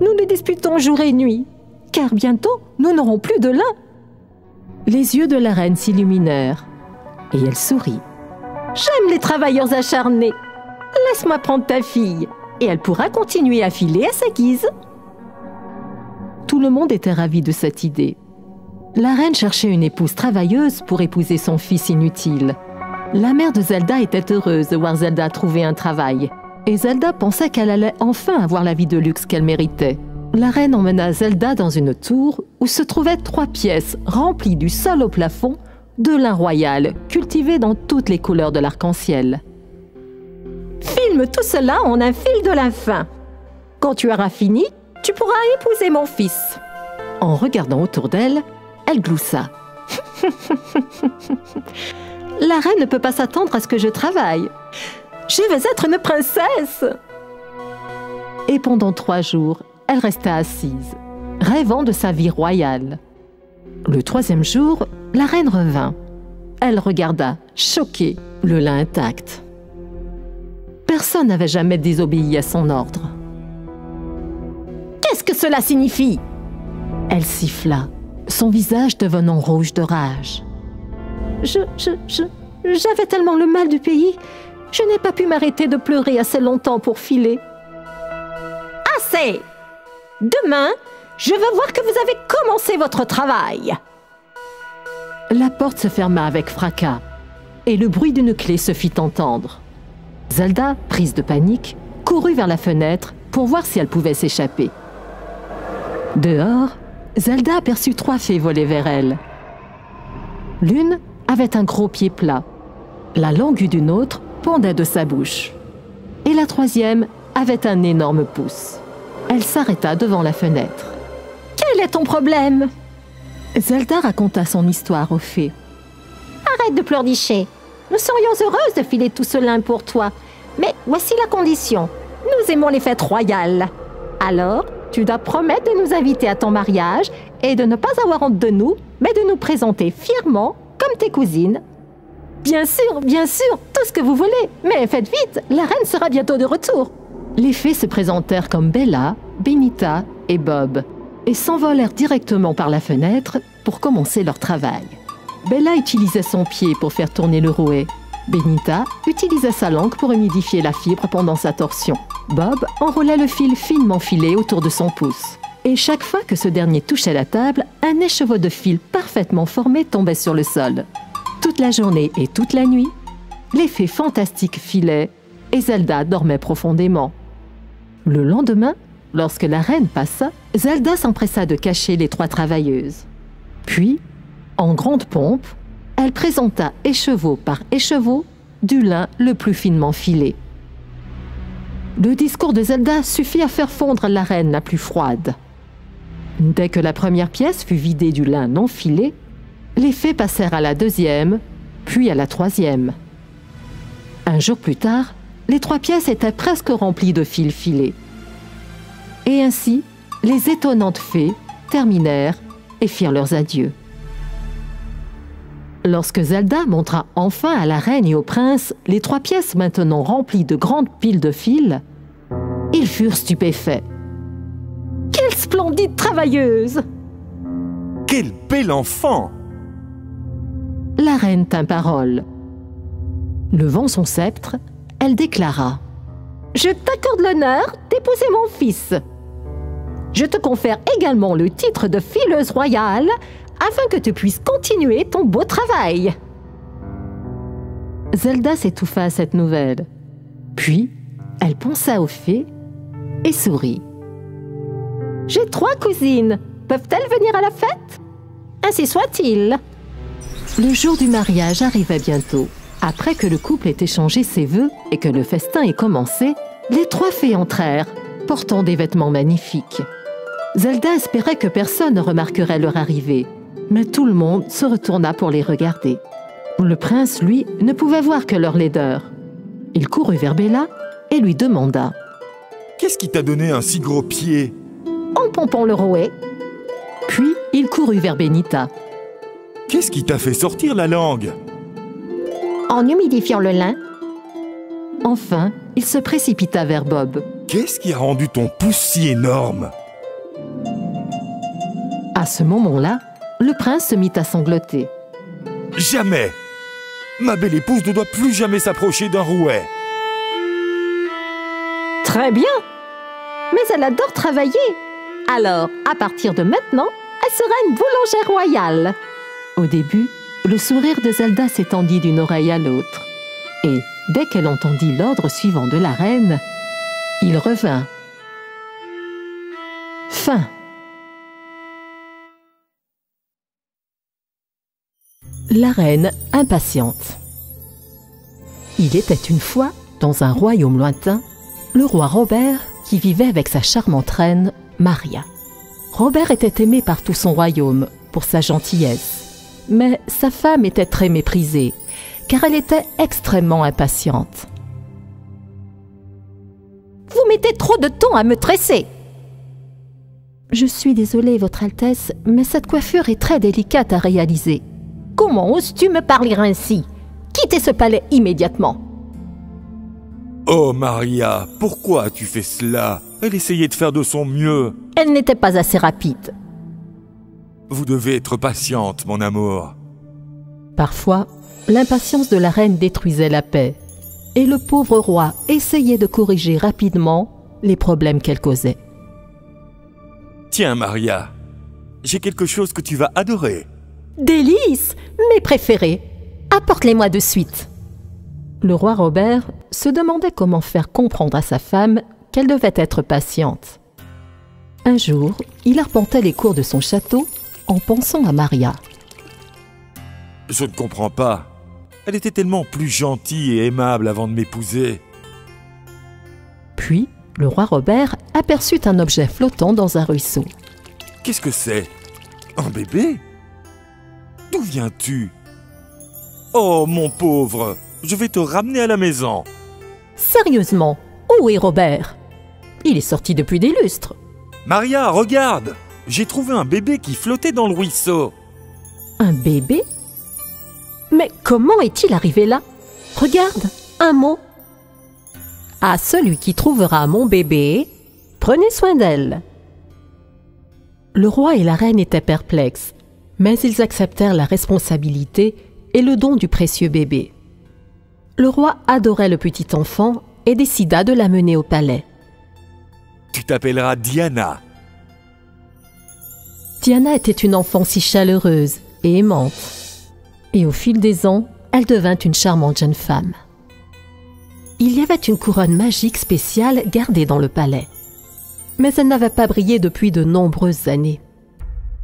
Nous nous disputons jour et nuit, car bientôt nous n'aurons plus de lin. Les yeux de la reine s'illuminèrent et elle sourit. J'aime les travailleurs acharnés. Laisse-moi prendre ta fille et elle pourra continuer à filer à sa guise. Tout le monde était ravi de cette idée. La reine cherchait une épouse travailleuse pour épouser son fils inutile. La mère de Zelda était heureuse de voir Zelda trouver un travail. Et Zelda pensait qu'elle allait enfin avoir la vie de luxe qu'elle méritait. La reine emmena Zelda dans une tour où se trouvaient trois pièces remplies du sol au plafond de lin royal cultivé dans toutes les couleurs de l'arc-en-ciel. Filme tout cela en un fil de lin fin. Quand tu auras fini, tu pourras épouser mon fils. En regardant autour d'elle, elle gloussa. La reine ne peut pas s'attendre à ce que je travaille. Je vais être une princesse. Et pendant trois jours, elle resta assise, rêvant de sa vie royale. Le troisième jour, la reine revint. Elle regarda, choquée, le lin intact. Personne n'avait jamais désobéi à son ordre. Qu'est-ce que cela signifie? Elle siffla, son visage devenant rouge de rage. Je, je, je, j'avais tellement le mal du pays, je n'ai pas pu m'arrêter de pleurer assez longtemps pour filer. Assez Demain, je veux voir que vous avez commencé votre travail. La porte se ferma avec fracas et le bruit d'une clé se fit entendre. Zelda, prise de panique, courut vers la fenêtre pour voir si elle pouvait s'échapper. Dehors, Zelda aperçut trois fées voler vers elle. L'une avait un gros pied plat. La langue d'une autre pendait de sa bouche. Et la troisième avait un énorme pouce. Elle s'arrêta devant la fenêtre. Quel est ton problème? Zelda raconta son histoire aux fées. Arrête de pleurnicher. Nous serions heureuses de filer tout ce lin pour toi. Mais voici la condition. Nous aimons les fêtes royales. Alors, tu dois promettre de nous inviter à ton mariage et de ne pas avoir honte de nous, mais de nous présenter fièrement comme tes cousines. Bien sûr, bien sûr, tout ce que vous voulez. Mais faites vite, la reine sera bientôt de retour. Les fées se présentèrent comme Bella, Benita et Bob et s'envolèrent directement par la fenêtre pour commencer leur travail. Bella utilisait son pied pour faire tourner le rouet. Benita utilisait sa langue pour humidifier la fibre pendant sa torsion. Bob enroulait le fil finement filé autour de son pouce. Et chaque fois que ce dernier touchait la table, un écheveau de fil parfaitement formé tombait sur le sol. Toute la journée et toute la nuit, les fées fantastiques filaient et Zelda dormait profondément. Le lendemain, lorsque la reine passa, Zelda s'empressa de cacher les trois travailleuses. Puis, en grande pompe, elle présenta écheveau par écheveau du lin le plus finement filé. Le discours de Zelda suffit à faire fondre la reine la plus froide. Dès que la première pièce fut vidée du lin non filé, les fées passèrent à la deuxième, puis à la troisième. Un jour plus tard, les trois pièces étaient presque remplies de fils filés. Et ainsi, les étonnantes fées terminèrent et firent leurs adieux. Lorsque Zelda montra enfin à la reine et au prince les trois pièces maintenant remplies de grandes piles de fils, ils furent stupéfaits. Splendide travailleuse Quel bel enfant La reine tint parole. Levant son sceptre, elle déclara Je t'accorde l'honneur d'épouser mon fils. Je te confère également le titre de fileuse royale afin que tu puisses continuer ton beau travail. Zelda s'étouffa à cette nouvelle. Puis, elle pensa aux fées et sourit. J'ai trois cousines. Peuvent-elles venir à la fête? Ainsi soit-il. Le jour du mariage arrivait bientôt. Après que le couple ait échangé ses vœux et que le festin ait commencé, les trois fées entrèrent, portant des vêtements magnifiques. Zelda espérait que personne ne remarquerait leur arrivée, mais tout le monde se retourna pour les regarder. Le prince, lui, ne pouvait voir que leur laideur. Il courut vers Bella et lui demanda Qu'est-ce qui t'a donné un si gros pied? En pompant le rouet. Puis il courut vers Benita. Qu'est-ce qui t'a fait sortir la langue? En humidifiant le lin. Enfin, il se précipita vers Bob. Qu'est-ce qui a rendu ton pouce si énorme? À ce moment-là, le prince se mit à sangloter. Jamais Ma belle épouse ne doit plus jamais s'approcher d'un rouet. Très bien. Mais elle adore travailler. Alors, à partir de maintenant, elle sera une boulangère royale. Au début, le sourire de Zelda s'étendit d'une oreille à l'autre. Et dès qu'elle entendit l'ordre suivant de la reine, il revint. Fin. La reine impatiente. Il était une fois, dans un royaume lointain, le roi Robert qui vivait avec sa charmante reine, Maria. Robert était aimé par tout son royaume pour sa gentillesse, mais sa femme était très méprisée, car elle était extrêmement impatiente. Vous mettez trop de temps à me tresser. Je suis désolée, Votre Altesse, mais cette coiffure est très délicate à réaliser. Comment oses-tu me parler ainsi? Quittez ce palais immédiatement. Oh Maria, pourquoi as-tu fait cela? Elle essayait de faire de son mieux. Elle n'était pas assez rapide. Vous devez être patiente, mon amour. Parfois, l'impatience de la reine détruisait la paix, et le pauvre roi essayait de corriger rapidement les problèmes qu'elle causait. Tiens, Maria, j'ai quelque chose que tu vas adorer. Délices Mes préférés Apporte-les-moi de suite. Le roi Robert se demandait comment faire comprendre à sa femme qu'elle devait être patiente. Un jour, il arpentait les cours de son château en pensant à Maria. Je ne comprends pas. Elle était tellement plus gentille et aimable avant de m'épouser. Puis, le roi Robert aperçut un objet flottant dans un ruisseau. Qu'est-ce que c'est? Un bébé? D'où viens-tu? Oh, mon pauvre, je vais te ramener à la maison. Sérieusement, où est Robert? Il est sorti depuis des lustres. Maria, regarde J'ai trouvé un bébé qui flottait dans le ruisseau. Un bébé? Mais comment est-il arrivé là? Regarde, un mot. À celui qui trouvera mon bébé, prenez soin d'elle. Le roi et la reine étaient perplexes, mais ils acceptèrent la responsabilité et le don du précieux bébé. Le roi adorait le petit enfant et décida de l'amener au palais. Tu t'appelleras Diana. Diana était une enfant si chaleureuse et aimante. Et au fil des ans, elle devint une charmante jeune femme. Il y avait une couronne magique spéciale gardée dans le palais. Mais elle n'avait pas brillé depuis de nombreuses années.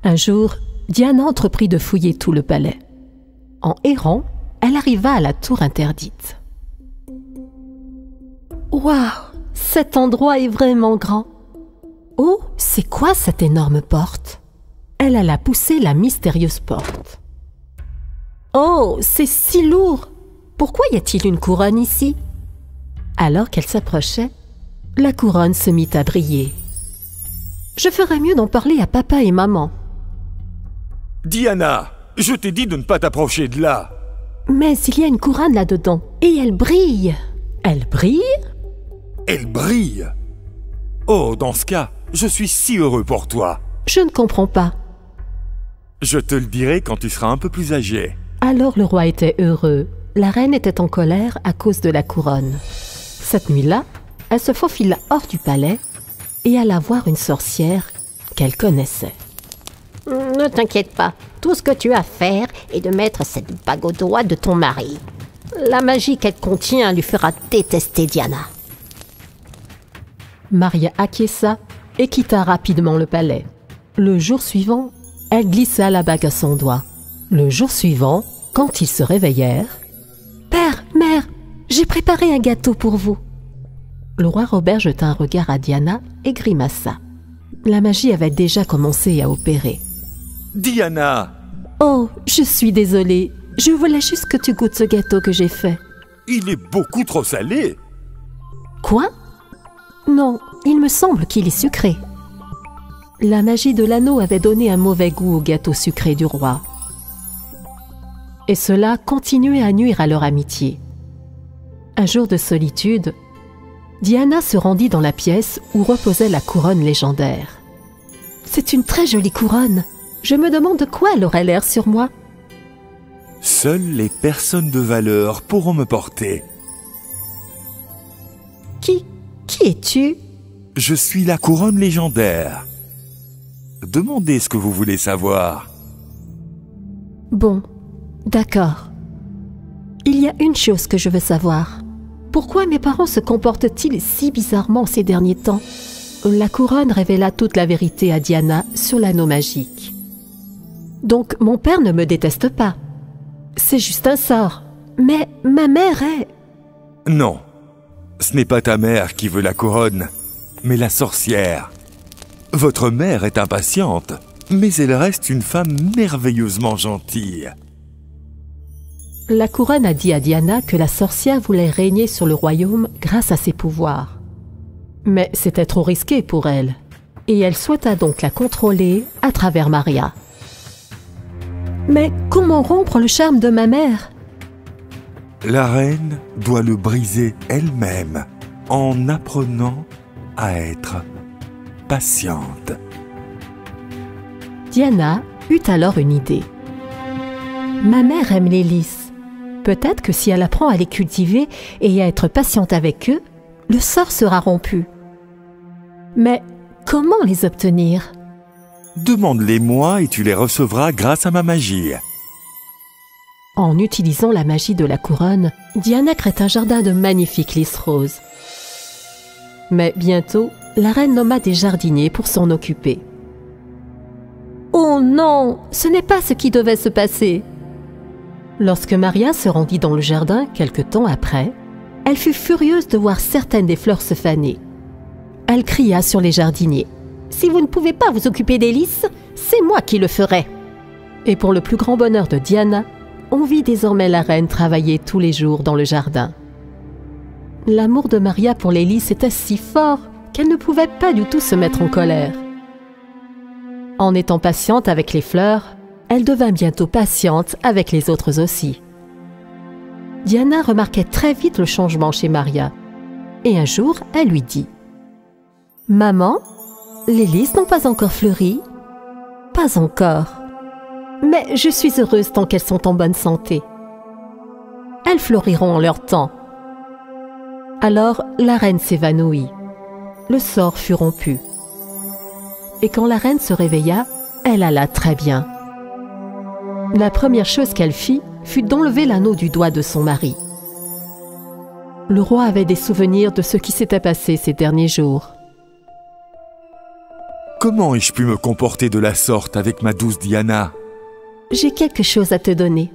Un jour, Diana entreprit de fouiller tout le palais. En errant, elle arriva à la tour interdite. Waouh Cet endroit est vraiment grand. Oh, c'est quoi cette énorme porte? Elle alla pousser la mystérieuse porte. Oh, c'est si lourd Pourquoi y a-t-il une couronne ici? Alors qu'elle s'approchait, la couronne se mit à briller. Je ferais mieux d'en parler à papa et maman. Diana, je t'ai dit de ne pas t'approcher de là. Mais il y a une couronne là-dedans, et elle brille. Elle brille? Elle brille Oh, dans ce cas, je suis si heureux pour toi. Je ne comprends pas. Je te le dirai quand tu seras un peu plus âgé. Alors le roi était heureux. La reine était en colère à cause de la couronne. Cette nuit-là, elle se faufila hors du palais et alla voir une sorcière qu'elle connaissait. Ne t'inquiète pas, tout ce que tu as à faire est de mettre cette bague au doigt de ton mari. La magie qu'elle contient lui fera détester Diana. Maria acquiesça et quitta rapidement le palais. Le jour suivant, elle glissa la bague à son doigt. Le jour suivant, quand ils se réveillèrent, Père, mère, j'ai préparé un gâteau pour vous. Le roi Robert jeta un regard à Diana et grimaça. La magie avait déjà commencé à opérer. Diana Oh, je suis désolée. Je voulais juste que tu goûtes ce gâteau que j'ai fait. Il est beaucoup trop salé. Quoi? Non, il me semble qu'il est sucré. La magie de l'anneau avait donné un mauvais goût au gâteau sucré du roi. Et cela continuait à nuire à leur amitié. Un jour de solitude, Diana se rendit dans la pièce où reposait la couronne légendaire. C'est une très jolie couronne. Je me demande de quoi elle aurait l'air sur moi. Seules les personnes de valeur pourront me porter. Qui? Qui es-tu? Je suis la couronne légendaire. Demandez ce que vous voulez savoir. Bon, d'accord. Il y a une chose que je veux savoir. Pourquoi mes parents se comportent-ils si bizarrement ces derniers temps? La couronne révéla toute la vérité à Diana sur l'anneau magique. Donc mon père ne me déteste pas. C'est juste un sort. Mais ma mère est... Non, ce n'est pas ta mère qui veut la couronne, mais la sorcière. Votre mère est impatiente, mais elle reste une femme merveilleusement gentille. La couronne a dit à Diana que la sorcière voulait régner sur le royaume grâce à ses pouvoirs. Mais c'était trop risqué pour elle, et elle souhaita donc la contrôler à travers Maria. Mais comment rompre le charme de ma mère? La reine doit le briser elle-même en apprenant à être patiente. Diana eut alors une idée. Ma mère aime les lys. Peut-être que si elle apprend à les cultiver et à être patiente avec eux, le sort sera rompu. Mais comment les obtenir? Demande-les-moi et tu les recevras grâce à ma magie. En utilisant la magie de la couronne, Diana crée un jardin de magnifiques lys roses. Mais bientôt, la reine nomma des jardiniers pour s'en occuper. Oh non, ce n'est pas ce qui devait se passer. Lorsque Maria se rendit dans le jardin quelque temps après, elle fut furieuse de voir certaines des fleurs se faner. Elle cria sur les jardiniers. Si vous ne pouvez pas vous occuper des lys, c'est moi qui le ferai. Et pour le plus grand bonheur de Diana, on vit désormais la reine travailler tous les jours dans le jardin. L'amour de Maria pour les lys était si fort qu'elle ne pouvait pas du tout se mettre en colère. En étant patiente avec les fleurs, elle devint bientôt patiente avec les autres aussi. Diana remarquait très vite le changement chez Maria. Et un jour, elle lui dit Maman, les lys n'ont pas encore fleuri Pas encore. Mais je suis heureuse tant qu'elles sont en bonne santé. Elles fleuriront en leur temps. Alors la reine s'évanouit. Le sort fut rompu. Et quand la reine se réveilla, elle alla très bien. La première chose qu'elle fit fut d'enlever l'anneau du doigt de son mari. Le roi avait des souvenirs de ce qui s'était passé ces derniers jours. Comment ai-je pu me comporter de la sorte avec ma douce Diana? J'ai quelque chose à te donner.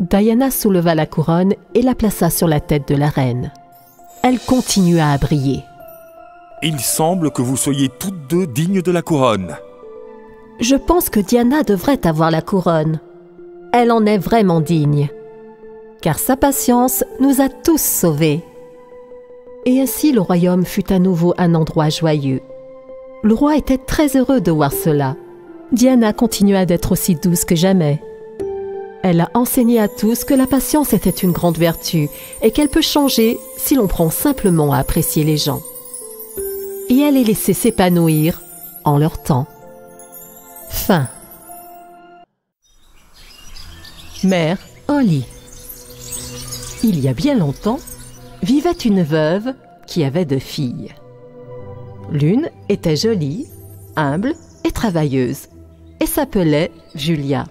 Diana souleva la couronne et la plaça sur la tête de la reine. Elle continua à briller. Il semble que vous soyez toutes deux dignes de la couronne. Je pense que Diana devrait avoir la couronne. Elle en est vraiment digne. Car sa patience nous a tous sauvés. Et ainsi le royaume fut à nouveau un endroit joyeux. Le roi était très heureux de voir cela. Diana continua d'être aussi douce que jamais. Elle a enseigné à tous que la patience était une grande vertu et qu'elle peut changer si l'on prend simplement à apprécier les gens. Et elle les laissait s'épanouir en leur temps. Fin. Mère Holly. Il y a bien longtemps, vivait une veuve qui avait deux filles. L'une était jolie, humble et travailleuse, et s'appelait Julia.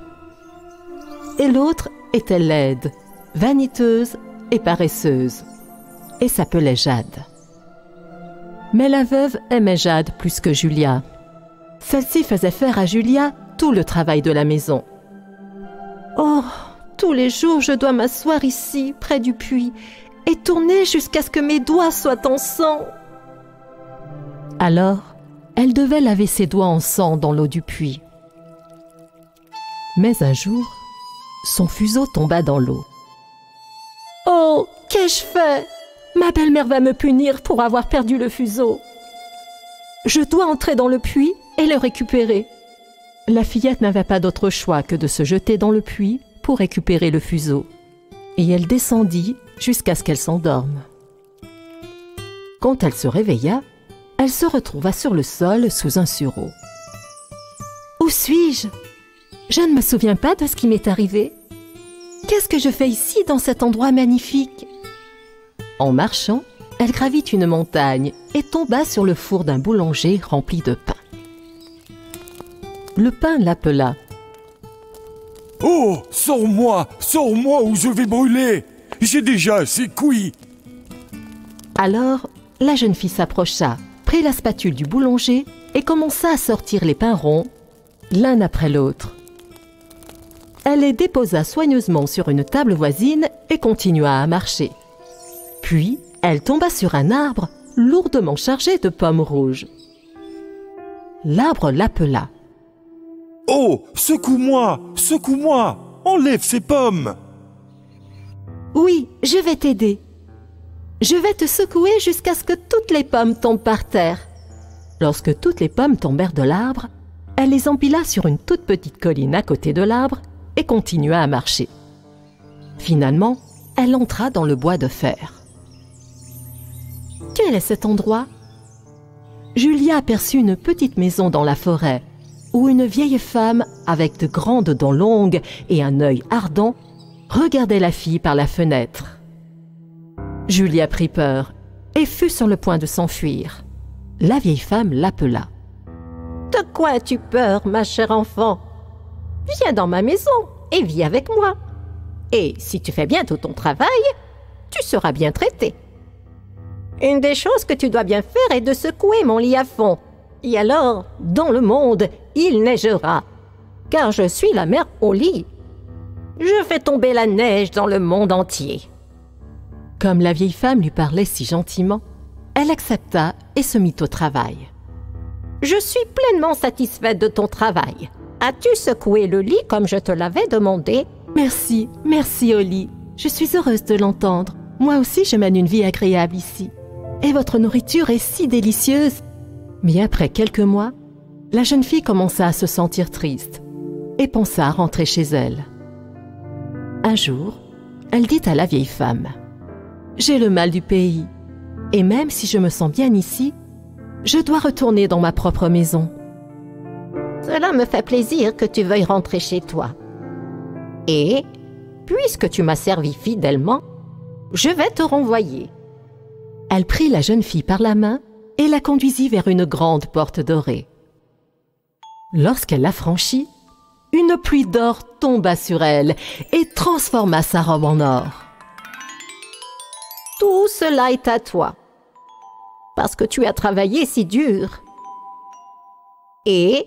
Et l'autre était laide, vaniteuse et paresseuse, et s'appelait Jade. Mais la veuve aimait Jade plus que Julia. Celle-ci faisait faire à Julia tout le travail de la maison. Oh, tous les jours je dois m'asseoir ici, près du puits, et tourner jusqu'à ce que mes doigts soient en sang. Alors, elle devait laver ses doigts en sang dans l'eau du puits. Mais un jour, son fuseau tomba dans l'eau. Oh, qu'ai-je fait? Ma belle-mère va me punir pour avoir perdu le fuseau. Je dois entrer dans le puits et le récupérer. La fillette n'avait pas d'autre choix que de se jeter dans le puits pour récupérer le fuseau. Et elle descendit jusqu'à ce qu'elle s'endorme. Quand elle se réveilla, elle se retrouva sur le sol sous un sureau. Où suis-je? Je ne me souviens pas de ce qui m'est arrivé. Qu'est-ce que je fais ici dans cet endroit magnifique? En marchant, elle gravit une montagne et tomba sur le four d'un boulanger rempli de pain. Le pain l'appela. Oh, sors-moi, sors-moi ou je vais brûler. J'ai déjà assez cuit. Alors, la jeune fille s'approcha, prit la spatule du boulanger et commença à sortir les pains ronds, l'un après l'autre. Elle les déposa soigneusement sur une table voisine et continua à marcher. Puis, elle tomba sur un arbre lourdement chargé de pommes rouges. L'arbre l'appela. Oh, secoue-moi, secoue-moi, enlève ces pommes. Oui, je vais t'aider. Je vais te secouer jusqu'à ce que toutes les pommes tombent par terre. Lorsque toutes les pommes tombèrent de l'arbre, elle les empila sur une toute petite colline à côté de l'arbre et continua à marcher. Finalement, elle entra dans le bois de fer. Quel est cet endroit? Julia aperçut une petite maison dans la forêt où une vieille femme avec de grandes dents longues et un œil ardent regardait la fille par la fenêtre. Julia prit peur et fut sur le point de s'enfuir. La vieille femme l'appela. De quoi as-tu peur, ma chère enfant? Viens dans ma maison et vis avec moi. Et si tu fais bien tout ton travail, tu seras bien traité. Une des choses que tu dois bien faire est de secouer mon lit à fond. Et alors, dans le monde, il neigera. Car je suis la mère au lit. Je fais tomber la neige dans le monde entier. Comme la vieille femme lui parlait si gentiment, elle accepta et se mit au travail. Je suis pleinement satisfaite de ton travail. As-tu secoué le lit comme je te l'avais demandé? Merci, merci Oli. Je suis heureuse de l'entendre. Moi aussi, je mène une vie agréable ici. Et votre nourriture est si délicieuse. Mais après quelques mois, la jeune fille commença à se sentir triste et pensa à rentrer chez elle. Un jour, elle dit à la vieille femme J'ai le mal du pays, et même si je me sens bien ici, je dois retourner dans ma propre maison. Cela me fait plaisir que tu veuilles rentrer chez toi. Et, puisque tu m'as servi fidèlement, je vais te renvoyer. Elle prit la jeune fille par la main et la conduisit vers une grande porte dorée. Lorsqu'elle la franchit, une pluie d'or tomba sur elle et transforma sa robe en or. Tout cela est à toi, parce que tu as travaillé si dur. Et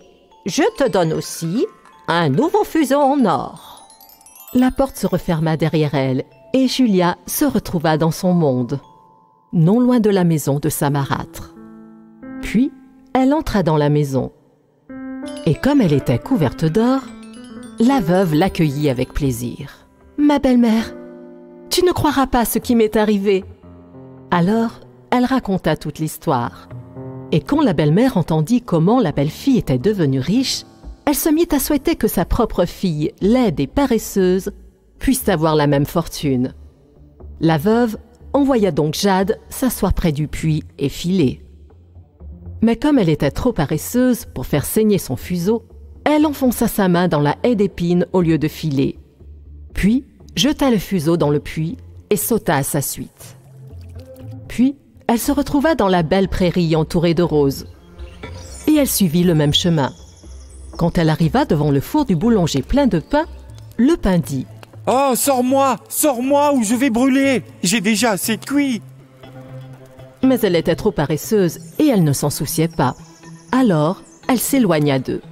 je te donne aussi un nouveau fuseau en or. La porte se referma derrière elle et Julia se retrouva dans son monde, non loin de la maison de sa marâtre. Puis, elle entra dans la maison. Et comme elle était couverte d'or, la veuve l'accueillit avec plaisir. Ma belle-mère, tu ne croiras pas ce qui m'est arrivé. Alors, elle raconta toute l'histoire. Et quand la belle-mère entendit comment la belle-fille était devenue riche, elle se mit à souhaiter que sa propre fille, laide et paresseuse, puisse avoir la même fortune. La veuve envoya donc Jade s'asseoir près du puits et filer. Mais comme elle était trop paresseuse pour faire saigner son fuseau, elle enfonça sa main dans la haie d'épines au lieu de filer. Puis jeta le fuseau dans le puits et sauta à sa suite. Elle se retrouva dans la belle prairie entourée de roses. Et elle suivit le même chemin. Quand elle arriva devant le four du boulanger plein de pain, le pain dit Oh, sors-moi, sors-moi ou je vais brûler. J'ai déjà assez cuit. Mais elle était trop paresseuse et elle ne s'en souciait pas. Alors, elle s'éloigna d'eux.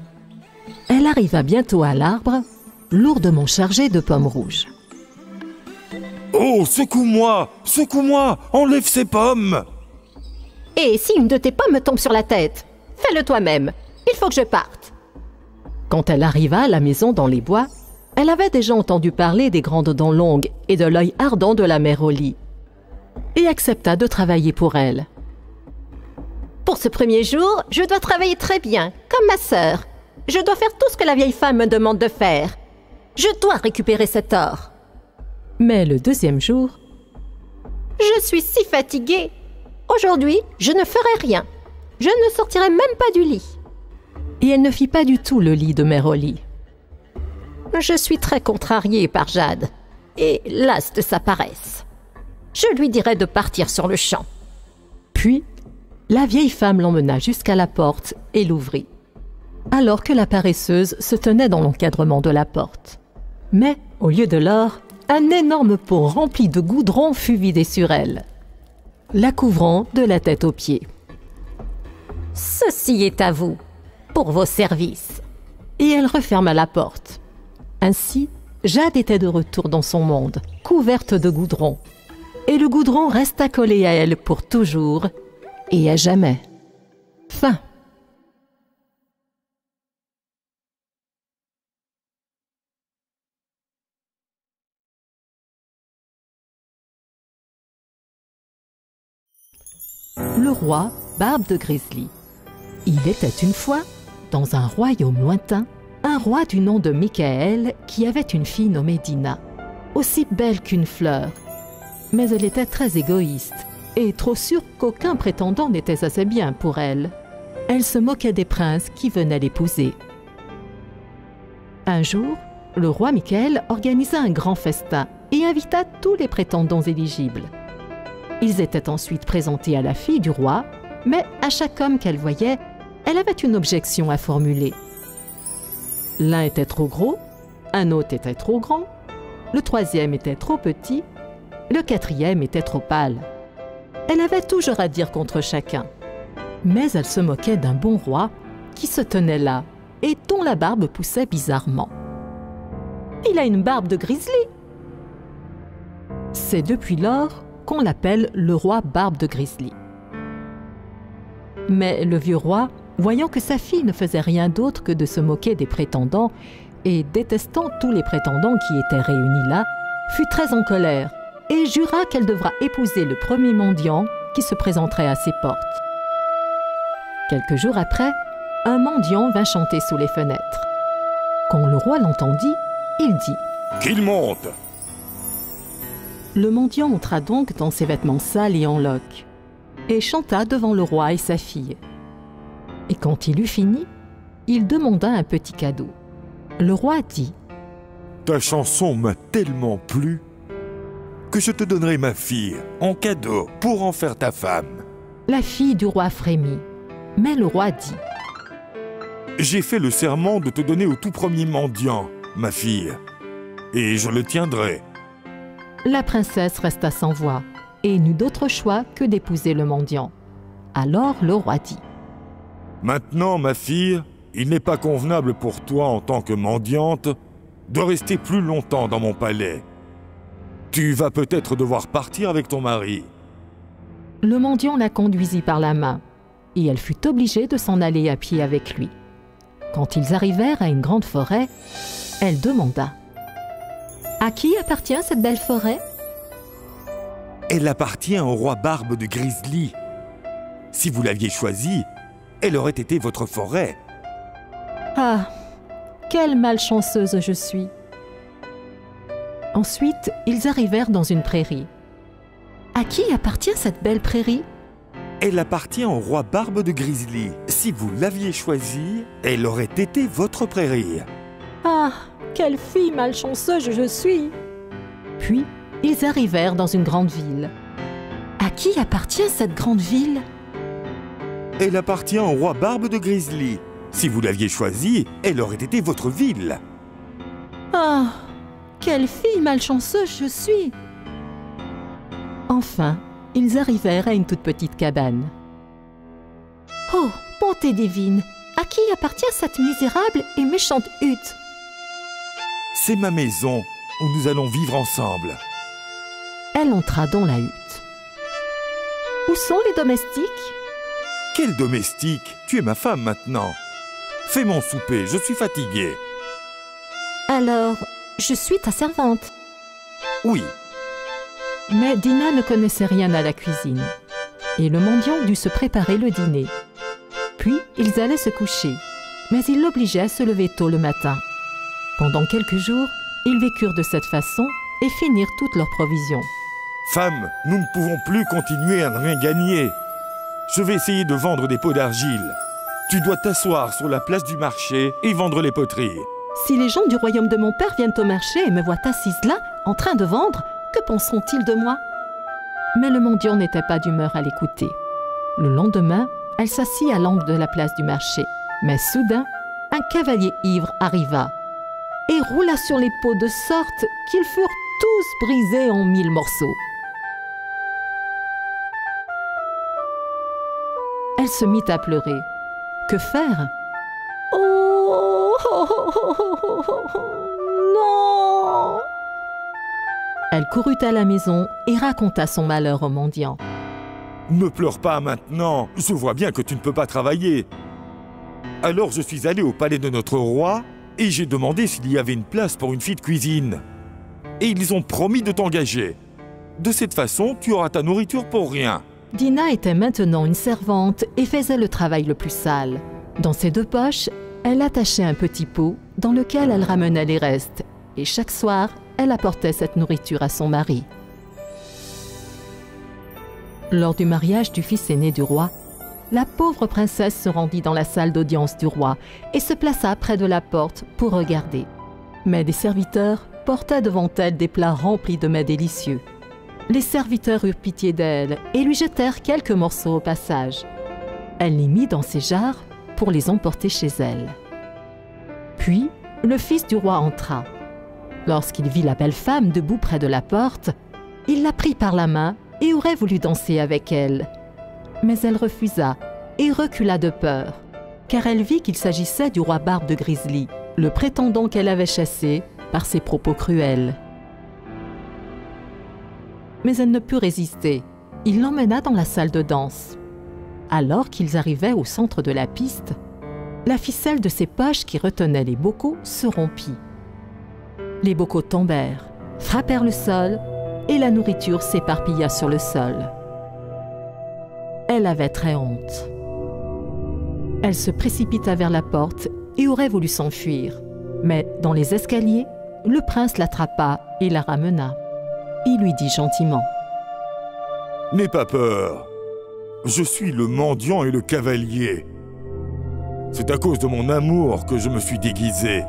Elle arriva bientôt à l'arbre, lourdement chargé de pommes rouges. Oh, secoue-moi, secoue-moi, enlève ces pommes. Et si une de tes pommes tombe sur la tête Fais-le toi-même. Il faut que je parte. Quand elle arriva à la maison dans les bois, elle avait déjà entendu parler des grandes dents longues et de l'œil ardent de la mère au lit. et accepta de travailler pour elle. Pour ce premier jour, je dois travailler très bien, comme ma sœur. Je dois faire tout ce que la vieille femme me demande de faire. Je dois récupérer cet or. Mais le deuxième jour, Je suis si fatiguée. Aujourd'hui, je ne ferai rien. Je ne sortirai même pas du lit. et elle ne fit pas du tout le lit de Mère. Je suis très contrariée par Jade et lasse de sa paresse. Je lui dirai de partir sur le champ. Puis, la vieille femme l'emmena jusqu'à la porte et l'ouvrit, alors que la paresseuse se tenait dans l'encadrement de la porte. Mais, au lieu de l'or, un énorme pot rempli de goudron fut vidé sur elle, la couvrant de la tête aux pieds. Ceci est à vous, pour vos services. Et elle referma la porte. Ainsi, Jade était de retour dans son monde, couverte de goudron. Et le goudron resta collé à elle pour toujours et à jamais. Barbe de Grizzly. Il était une fois, dans un royaume lointain, un roi du nom de Michael qui avait une fille nommée Dina, aussi belle qu'une fleur. Mais elle était très égoïste et trop sûre qu'aucun prétendant n'était assez bien pour elle. Elle se moquait des princes qui venaient l'épouser. Un jour, le roi Michael organisa un grand festin et invita tous les prétendants éligibles. Ils étaient ensuite présentés à la fille du roi, mais à chaque homme qu'elle voyait, elle avait une objection à formuler. L'un était trop gros, un autre était trop grand, le troisième était trop petit, le quatrième était trop pâle. Elle avait toujours à dire contre chacun. Mais elle se moquait d'un bon roi qui se tenait là et dont la barbe poussait bizarrement. Il a une barbe de grizzly. C'est depuis lors qu'on l'appelle le roi barbe de grizzly. Mais le vieux roi, voyant que sa fille ne faisait rien d'autre que de se moquer des prétendants et détestant tous les prétendants qui étaient réunis là, fut très en colère et jura qu'elle devra épouser le premier mendiant qui se présenterait à ses portes. Quelques jours après, un mendiant vint chanter sous les fenêtres. Quand le roi l'entendit, il dit Qu'il monte Le mendiant entra donc dans ses vêtements sales et en loques, et chanta devant le roi et sa fille. Et quand il eut fini, il demanda un petit cadeau. Le roi dit Ta chanson m'a tellement plu que je te donnerai ma fille en cadeau pour en faire ta femme. La fille du roi frémit, mais le roi dit J'ai fait le serment de te donner au tout premier mendiant, ma fille, et je le tiendrai. La princesse resta sans voix et n'eut d'autre choix que d'épouser le mendiant. Alors le roi dit Maintenant, ma fille, il n'est pas convenable pour toi en tant que mendiante de rester plus longtemps dans mon palais. Tu vas peut-être devoir partir avec ton mari. Le mendiant la conduisit par la main, et elle fut obligée de s'en aller à pied avec lui. Quand ils arrivèrent à une grande forêt, elle demanda À qui appartient cette belle forêt Elle appartient au roi Barbe de Grizzly. Si vous l'aviez choisie, elle aurait été votre forêt. Ah, quelle malchanceuse je suis Ensuite, ils arrivèrent dans une prairie. À qui appartient cette belle prairie Elle appartient au roi Barbe de Grizzly. Si vous l'aviez choisie, elle aurait été votre prairie. Ah, quelle fille malchanceuse je suis Puis, ils arrivèrent dans une grande ville. À qui appartient cette grande ville? Elle appartient au roi Barbe de Grizzly. Si vous l'aviez choisie, elle aurait été votre ville. Ah, quelle fille malchanceuse je suis Enfin, ils arrivèrent à une toute petite cabane. Oh, bonté divine, à qui appartient cette misérable et méchante hutte? C'est ma maison où nous allons vivre ensemble. Elle entra dans la hutte. Où sont les domestiques? Quel domestique? Tu es ma femme maintenant. Fais mon souper, je suis fatigué. Alors, je suis ta servante. Oui, Mais Dina ne connaissait rien à la cuisine, et le mendiant dut se préparer le dîner. Puis ils allaient se coucher, mais il l'obligeait à se lever tôt le matin. Pendant quelques jours, ils vécurent de cette façon et finirent toutes leurs provisions. Femme, nous ne pouvons plus continuer à ne rien gagner. Je vais essayer de vendre des pots d'argile. Tu dois t'asseoir sur la place du marché et vendre les poteries. Si les gens du royaume de mon père viennent au marché et me voient assise là, en train de vendre, que penseront-ils de moi? Mais le mendiant n'était pas d'humeur à l'écouter. Le lendemain, elle s'assit à l'angle de la place du marché. Mais soudain, un cavalier ivre arriva et roula sur les pots de sorte qu'ils furent tous brisés en mille morceaux. Elle se mit à pleurer. Que faire? Oh, non Elle courut à la maison et raconta son malheur au mendiant. Ne pleure pas maintenant, je vois bien que tu ne peux pas travailler. Alors je suis allé au palais de notre roi et j'ai demandé s'il y avait une place pour une fille de cuisine. Et ils ont promis de t'engager. De cette façon, tu auras ta nourriture pour rien. Dina était maintenant une servante et faisait le travail le plus sale. Dans ses deux poches, elle attachait un petit pot dans lequel elle ramenait les restes et chaque soir, elle apportait cette nourriture à son mari. Lors du mariage du fils aîné du roi, la pauvre princesse se rendit dans la salle d'audience du roi et se plaça près de la porte pour regarder. Mais des serviteurs portaient devant elle des plats remplis de mets délicieux. Les serviteurs eurent pitié d'elle et lui jetèrent quelques morceaux au passage. Elle les mit dans ses jarres pour les emporter chez elle. Puis, le fils du roi entra. Lorsqu'il vit la belle femme debout près de la porte, il la prit par la main et aurait voulu danser avec elle. Mais elle refusa et recula de peur, car elle vit qu'il s'agissait du roi Barbe de Grizzly, le prétendant qu'elle avait chassé par ses propos cruels. Mais elle ne put résister. Il l'emmena dans la salle de danse. Alors qu'ils arrivaient au centre de la piste, la ficelle de ses poches qui retenaient les bocaux se rompit. Les bocaux tombèrent, frappèrent le sol et la nourriture s'éparpilla sur le sol. Elle avait très honte. Elle se précipita vers la porte et aurait voulu s'enfuir. Mais dans les escaliers, le prince l'attrapa et la ramena. Il lui dit gentiment N'aie pas peur. Je suis le mendiant et le cavalier. C'est à cause de mon amour que je me suis déguisé.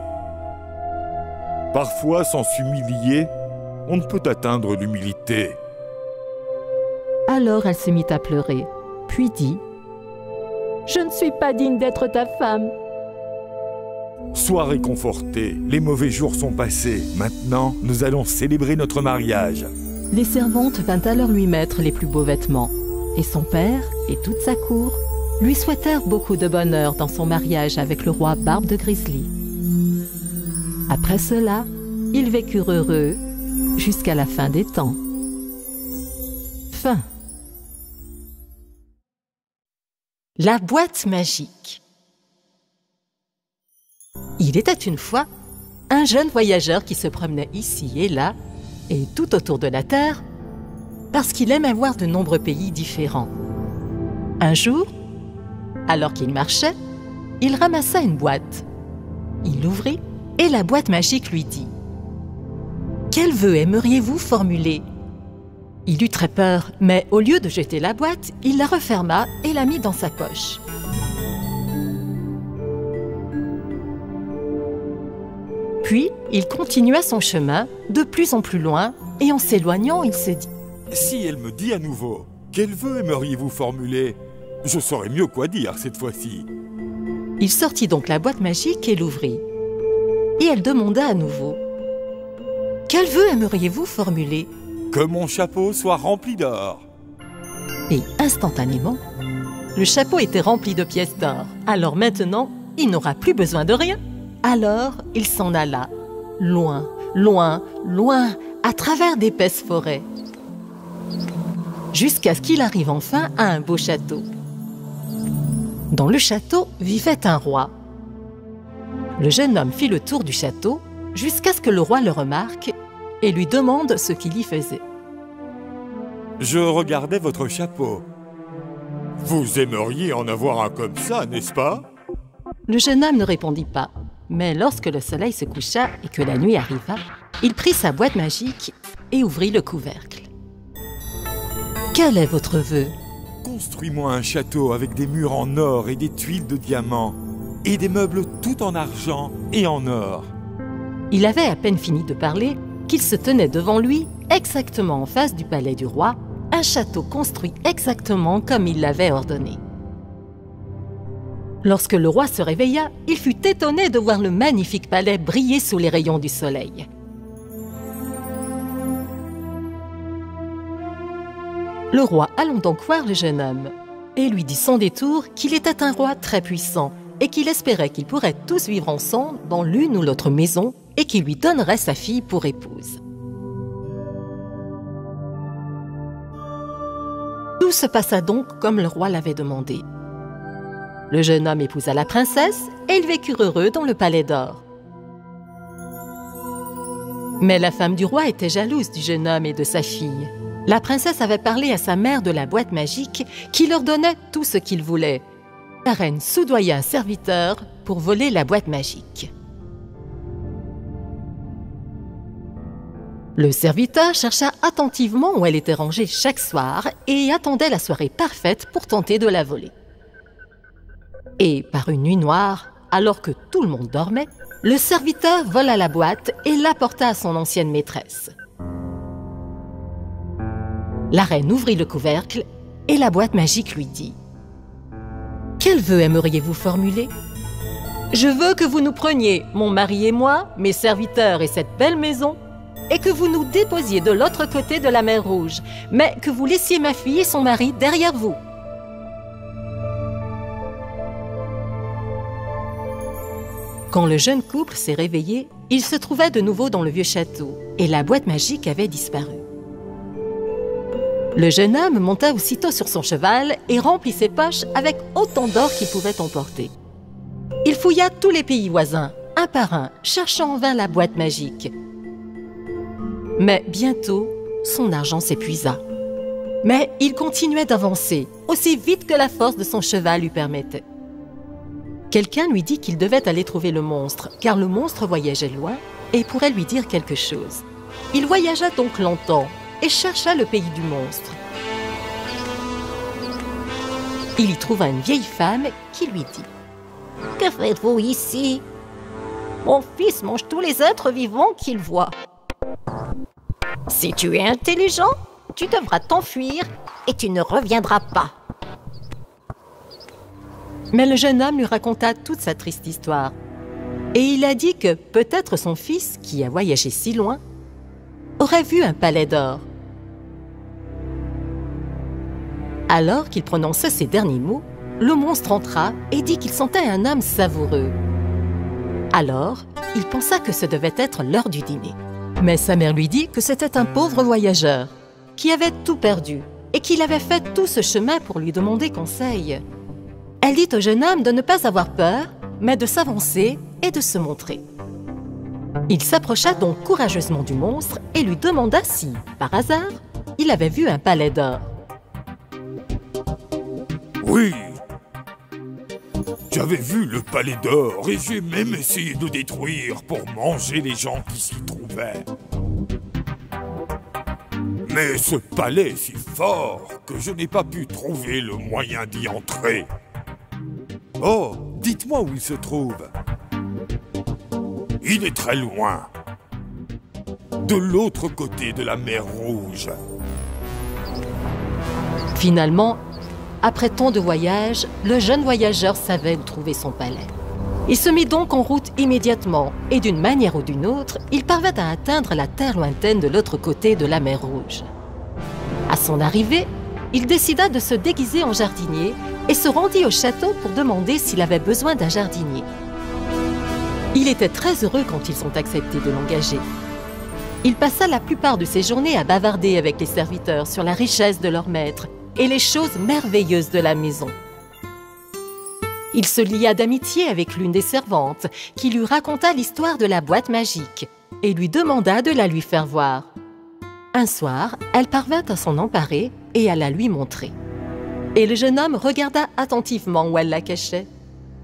Parfois, sans s'humilier, on ne peut atteindre l'humilité. Alors elle se mit à pleurer, puis dit Je ne suis pas digne d'être ta femme. Sois réconforté, les mauvais jours sont passés. Maintenant, nous allons célébrer notre mariage. Les servantes vinrent alors lui mettre les plus beaux vêtements, et son père et toute sa cour lui souhaitèrent beaucoup de bonheur dans son mariage avec le roi Barbe de Grizzly. Après cela, ils vécurent heureux jusqu'à la fin des temps. Fin. La boîte magique. Il était une fois un jeune voyageur qui se promenait ici et là, et tout autour de la Terre, parce qu'il aimait voir de nombreux pays différents. Un jour, alors qu'il marchait, il ramassa une boîte. Il l'ouvrit et la boîte magique lui dit Quel vœu aimeriez-vous formuler? Il eut très peur, mais au lieu de jeter la boîte, il la referma et la mit dans sa poche. Puis, il continua son chemin, de plus en plus loin, et en s'éloignant, il se dit Si elle me dit à nouveau, quel vœu aimeriez-vous formuler? Je saurais mieux quoi dire cette fois-ci. Il sortit donc la boîte magique et l'ouvrit. Et elle demanda à nouveau Quel vœu aimeriez-vous formuler? Que mon chapeau soit rempli d'or. Et instantanément, le chapeau était rempli de pièces d'or. Alors maintenant, il n'aura plus besoin de rien. Alors il s'en alla, loin, loin, loin, à travers d'épaisses forêts, jusqu'à ce qu'il arrive enfin à un beau château. Dans le château vivait un roi. Le jeune homme fit le tour du château jusqu'à ce que le roi le remarque et lui demande ce qu'il y faisait. Je regardais votre chapeau. Vous aimeriez en avoir un comme ça, n'est-ce pas? Le jeune homme ne répondit pas. Mais lorsque le soleil se coucha et que la nuit arriva, il prit sa boîte magique et ouvrit le couvercle. Quel est votre vœu? Construis-moi un château avec des murs en or et des tuiles de diamants, et des meubles tout en argent et en or. Il avait à peine fini de parler qu'il se tenait devant lui, exactement en face du palais du roi, un château construit exactement comme il l'avait ordonné. Lorsque le roi se réveilla, il fut étonné de voir le magnifique palais briller sous les rayons du soleil. Le roi allant donc voir le jeune homme et lui dit sans détour qu'il était un roi très puissant et qu'il espérait qu'ils pourraient tous vivre ensemble dans l'une ou l'autre maison et qu'il lui donnerait sa fille pour épouse. Tout se passa donc comme le roi l'avait demandé. Le jeune homme épousa la princesse et ils vécurent heureux dans le palais d'or. Mais la femme du roi était jalouse du jeune homme et de sa fille. La princesse avait parlé à sa mère de la boîte magique qui leur donnait tout ce qu'ils voulaient. La reine soudoya un serviteur pour voler la boîte magique. Le serviteur chercha attentivement où elle était rangée chaque soir et attendait la soirée parfaite pour tenter de la voler. Et par une nuit noire, alors que tout le monde dormait, le serviteur vola la boîte et l'apporta à son ancienne maîtresse. La reine ouvrit le couvercle et la boîte magique lui dit « Quel vœu aimeriez-vous formuler ?»« Je veux que vous nous preniez, mon mari et moi, mes serviteurs et cette belle maison, et que vous nous déposiez de l'autre côté de la mer Rouge, mais que vous laissiez ma fille et son mari derrière vous. » Quand le jeune couple s'est réveillé, il se trouvait de nouveau dans le vieux château et la boîte magique avait disparu. Le jeune homme monta aussitôt sur son cheval et remplit ses poches avec autant d'or qu'il pouvait emporter. Il fouilla tous les pays voisins, un par un, cherchant en vain la boîte magique. Mais bientôt, son argent s'épuisa. Mais il continuait d'avancer, aussi vite que la force de son cheval lui permettait. Quelqu'un lui dit qu'il devait aller trouver le monstre, car le monstre voyageait loin et pourrait lui dire quelque chose. Il voyagea donc longtemps et chercha le pays du monstre. Il y trouva une vieille femme qui lui dit « Que faites-vous ici? Mon fils mange tous les êtres vivants qu'il voit. Si tu es intelligent, tu devras t'enfuir et tu ne reviendras pas. » Mais le jeune homme lui raconta toute sa triste histoire. Et il a dit que peut-être son fils, qui a voyagé si loin, aurait vu un palais d'or. Alors qu'il prononçait ces derniers mots, le monstre entra et dit qu'il sentait un âme savoureux. Alors, il pensa que ce devait être l'heure du dîner. Mais sa mère lui dit que c'était un pauvre voyageur, qui avait tout perdu et qu'il avait fait tout ce chemin pour lui demander conseil. Elle dit au jeune homme de ne pas avoir peur, mais de s'avancer et de se montrer. Il s'approcha donc courageusement du monstre et lui demanda si, par hasard, il avait vu un palais d'or. Oui, j'avais vu le palais d'or et j'ai même essayé de détruire pour manger les gens qui s'y trouvaient. Mais ce palais est si fort que je n'ai pas pu trouver le moyen d'y entrer. Oh, dites-moi où il se trouve. Il est très loin. De l'autre côté de la mer Rouge. Finalement, après tant de voyages, le jeune voyageur savait où trouver son palais. Il se mit donc en route immédiatement, et d'une manière ou d'une autre, il parvint à atteindre la terre lointaine de l'autre côté de la mer Rouge. À son arrivée, il décida de se déguiser en jardinier et se rendit au château pour demander s'il avait besoin d'un jardinier. Il était très heureux quand ils ont accepté de l'engager. Il passa la plupart de ses journées à bavarder avec les serviteurs sur la richesse de leur maître et les choses merveilleuses de la maison. Il se lia d'amitié avec l'une des servantes, qui lui raconta l'histoire de la boîte magique et lui demanda de la lui faire voir. Un soir, elle parvint à s'en emparer et à la lui montrer. Et le jeune homme regarda attentivement où elle la cachait,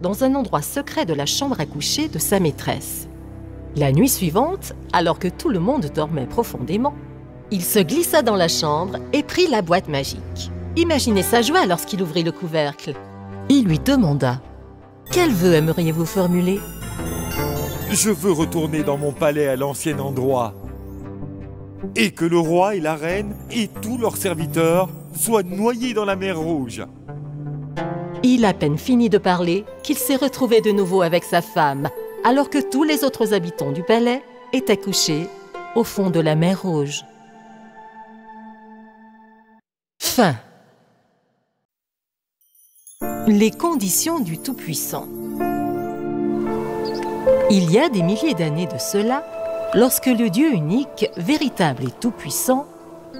dans un endroit secret de la chambre à coucher de sa maîtresse. La nuit suivante, alors que tout le monde dormait profondément, il se glissa dans la chambre et prit la boîte magique. Imaginez sa joie lorsqu'il ouvrit le couvercle. Il lui demanda Quel vœu aimeriez-vous formuler? Je veux retourner dans mon palais à l'ancien endroit. Et que le roi et la reine et tous leurs serviteurs soient noyés dans la mer Rouge. Il a peine fini de parler qu'il s'est retrouvé de nouveau avec sa femme, alors que tous les autres habitants du palais étaient couchés au fond de la mer Rouge. Fin. Les conditions du Tout-Puissant. Il y a des milliers d'années de cela, lorsque le Dieu unique, véritable et tout-puissant,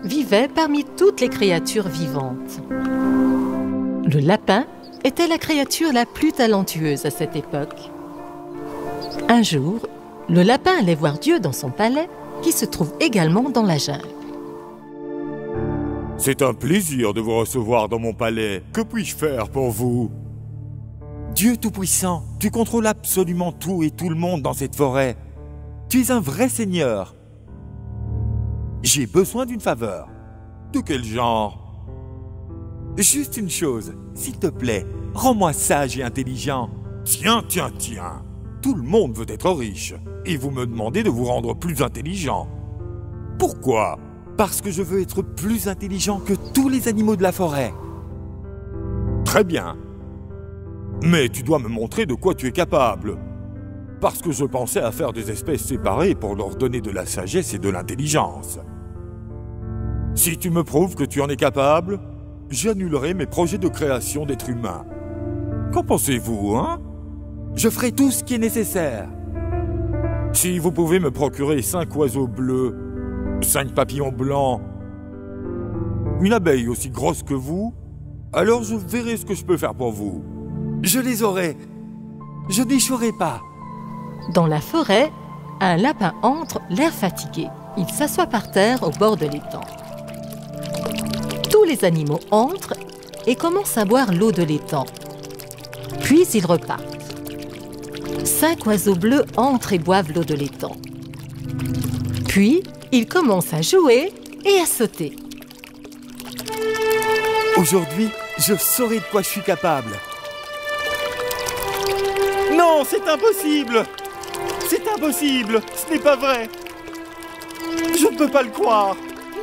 vivait parmi toutes les créatures vivantes. Le lapin était la créature la plus talentueuse à cette époque. Un jour, le lapin allait voir Dieu dans son palais, qui se trouve également dans la jungle. C'est un plaisir de vous recevoir dans mon palais. Que puis-je faire pour vous? Dieu Tout-Puissant, tu contrôles absolument tout et tout le monde dans cette forêt. Tu es un vrai seigneur. J'ai besoin d'une faveur. De quel genre? Juste une chose, s'il te plaît, rends-moi sage et intelligent. Tiens, tiens, tiens. Tout le monde veut être riche, et vous me demandez de vous rendre plus intelligent. Pourquoi? Parce que je veux être plus intelligent que tous les animaux de la forêt. Très bien. Mais tu dois me montrer de quoi tu es capable. Parce que je pensais à faire des espèces séparées pour leur donner de la sagesse et de l'intelligence. Si tu me prouves que tu en es capable, j'annulerai mes projets de création d'êtres humains. Qu'en pensez-vous, hein? Je ferai tout ce qui est nécessaire. Si vous pouvez me procurer cinq oiseaux bleus, cinq papillons blancs, une abeille aussi grosse que vous, alors je verrai ce que je peux faire pour vous. Je les aurai. Je n'échouerai pas. Dans la forêt, un lapin entre, l'air fatigué. Il s'assoit par terre au bord de l'étang. Tous les animaux entrent et commencent à boire l'eau de l'étang. Puis ils repartent. Cinq oiseaux bleus entrent et boivent l'eau de l'étang. Puis, ils commencent à jouer et à sauter. Aujourd'hui, je saurai de quoi je suis capable. Non, c'est impossible C'est impossible Ce n'est pas vrai Je ne peux pas le croire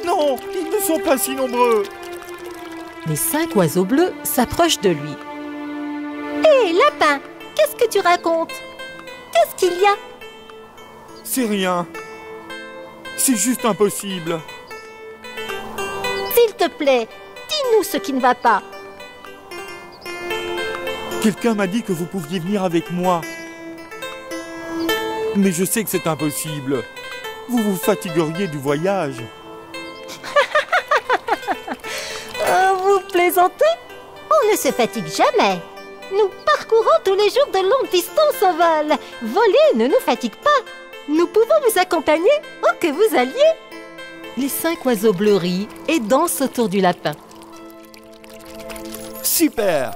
Non, ils ne sont pas si nombreux Les cinq oiseaux bleus s'approchent de lui. Hé, lapin, qu'est-ce que tu racontes? Qu'est-ce qu'il y a? C'est rien. C'est juste impossible. S'il te plaît, dis-nous ce qui ne va pas. Quelqu'un m'a dit que vous pouviez venir avec moi. Mais je sais que c'est impossible. Vous vous fatigueriez du voyage. Euh, vous plaisantez? On ne se fatigue jamais. Nous parcourons tous les jours de longues distances en vol. Voler ne nous fatigue pas. Nous pouvons vous accompagner que vous alliez. Les cinq oiseaux bleus rient et dansent autour du lapin. Super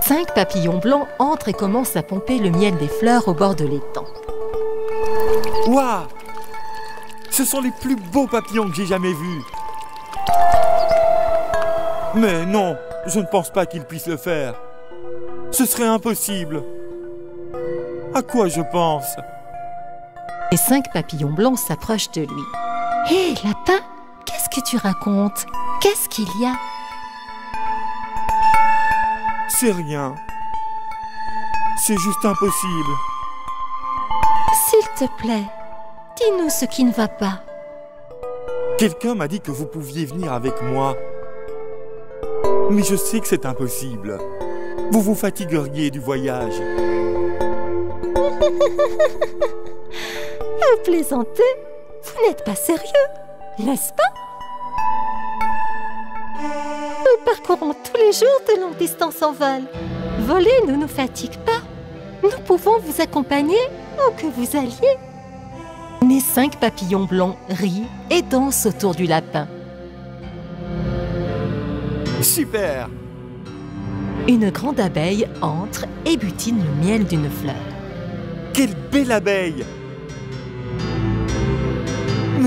Cinq papillons blancs entrent et commencent à pomper le miel des fleurs au bord de l'étang. Waouh Ce sont les plus beaux papillons que j'ai jamais vus. Mais non, je ne pense pas qu'ils puissent le faire. Ce serait impossible. À quoi je pense? Les cinq papillons blancs s'approchent de lui. Hé, lapin, qu'est-ce que tu racontes? Qu'est-ce qu'il y a? C'est rien. C'est juste impossible. S'il te plaît, dis-nous ce qui ne va pas. Quelqu'un m'a dit que vous pouviez venir avec moi. Mais je sais que c'est impossible. Vous vous fatigueriez du voyage. Vous plaisantez Vous n'êtes pas sérieux, n'est-ce pas? Nous parcourons tous les jours de longues distances en vol. Voler ne nous fatigue pas. Nous pouvons vous accompagner où que vous alliez. Les cinq papillons blonds rient et dansent autour du lapin. Super Une grande abeille entre et butine le miel d'une fleur. Quelle belle abeille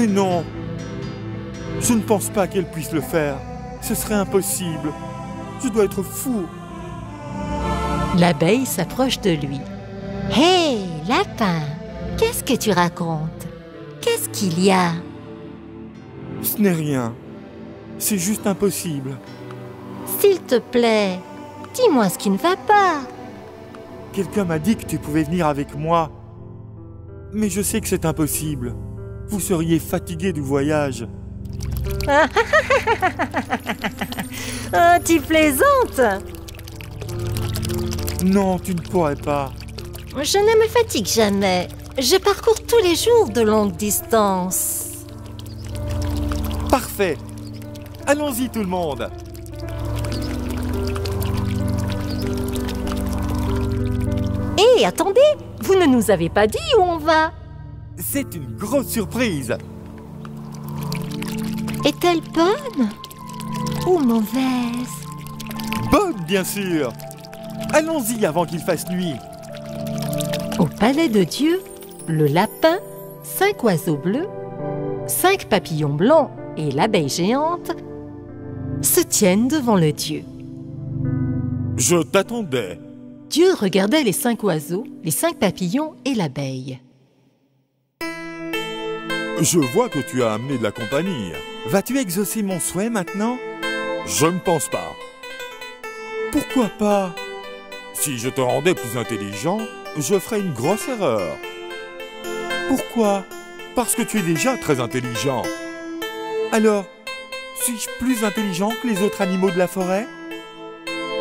non Je ne pense pas qu'elle puisse le faire. Ce serait impossible. Je dois être fou. L'abeille s'approche de lui. Hé, lapin, qu'est-ce que tu racontes? Qu'est-ce qu'il y a? Ce n'est rien. C'est juste impossible. S'il te plaît, dis-moi ce qui ne va pas. Quelqu'un m'a dit que tu pouvais venir avec moi. Mais je sais que c'est impossible. Vous seriez fatigué du voyage. Oh, tu plaisantes Non, tu ne pourrais pas. Je ne me fatigue jamais. Je parcours tous les jours de longues distances. Parfait. Allons-y tout le monde. Hé, attendez, vous ne nous avez pas dit où on va. C'est une grosse surprise. Est-elle bonne ou mauvaise? Bonne, bien sûr. Allons-y avant qu'il fasse nuit. Au palais de Dieu, le lapin, cinq oiseaux bleus, cinq papillons blancs et l'abeille géante se tiennent devant le Dieu. Je t'attendais. Dieu regardait les cinq oiseaux, les cinq papillons et l'abeille. Je vois que tu as amené de la compagnie. Vas-tu exaucer mon souhait maintenant? Je ne pense pas. Pourquoi pas? Si je te rendais plus intelligent, je ferais une grosse erreur. Pourquoi? Parce que tu es déjà très intelligent. Alors, suis-je plus intelligent que les autres animaux de la forêt?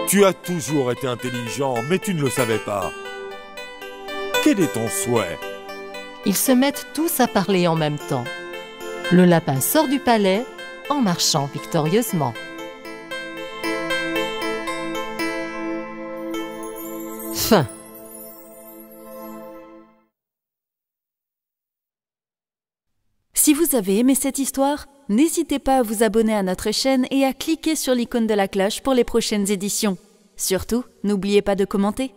Tu as toujours été intelligent, mais tu ne le savais pas. Quel est ton souhait? Ils se mettent tous à parler en même temps. Le lapin sort du palais en marchant victorieusement. Fin. Si vous avez aimé cette histoire, n'hésitez pas à vous abonner à notre chaîne et à cliquer sur l'icône de la cloche pour les prochaines éditions. Surtout, n'oubliez pas de commenter.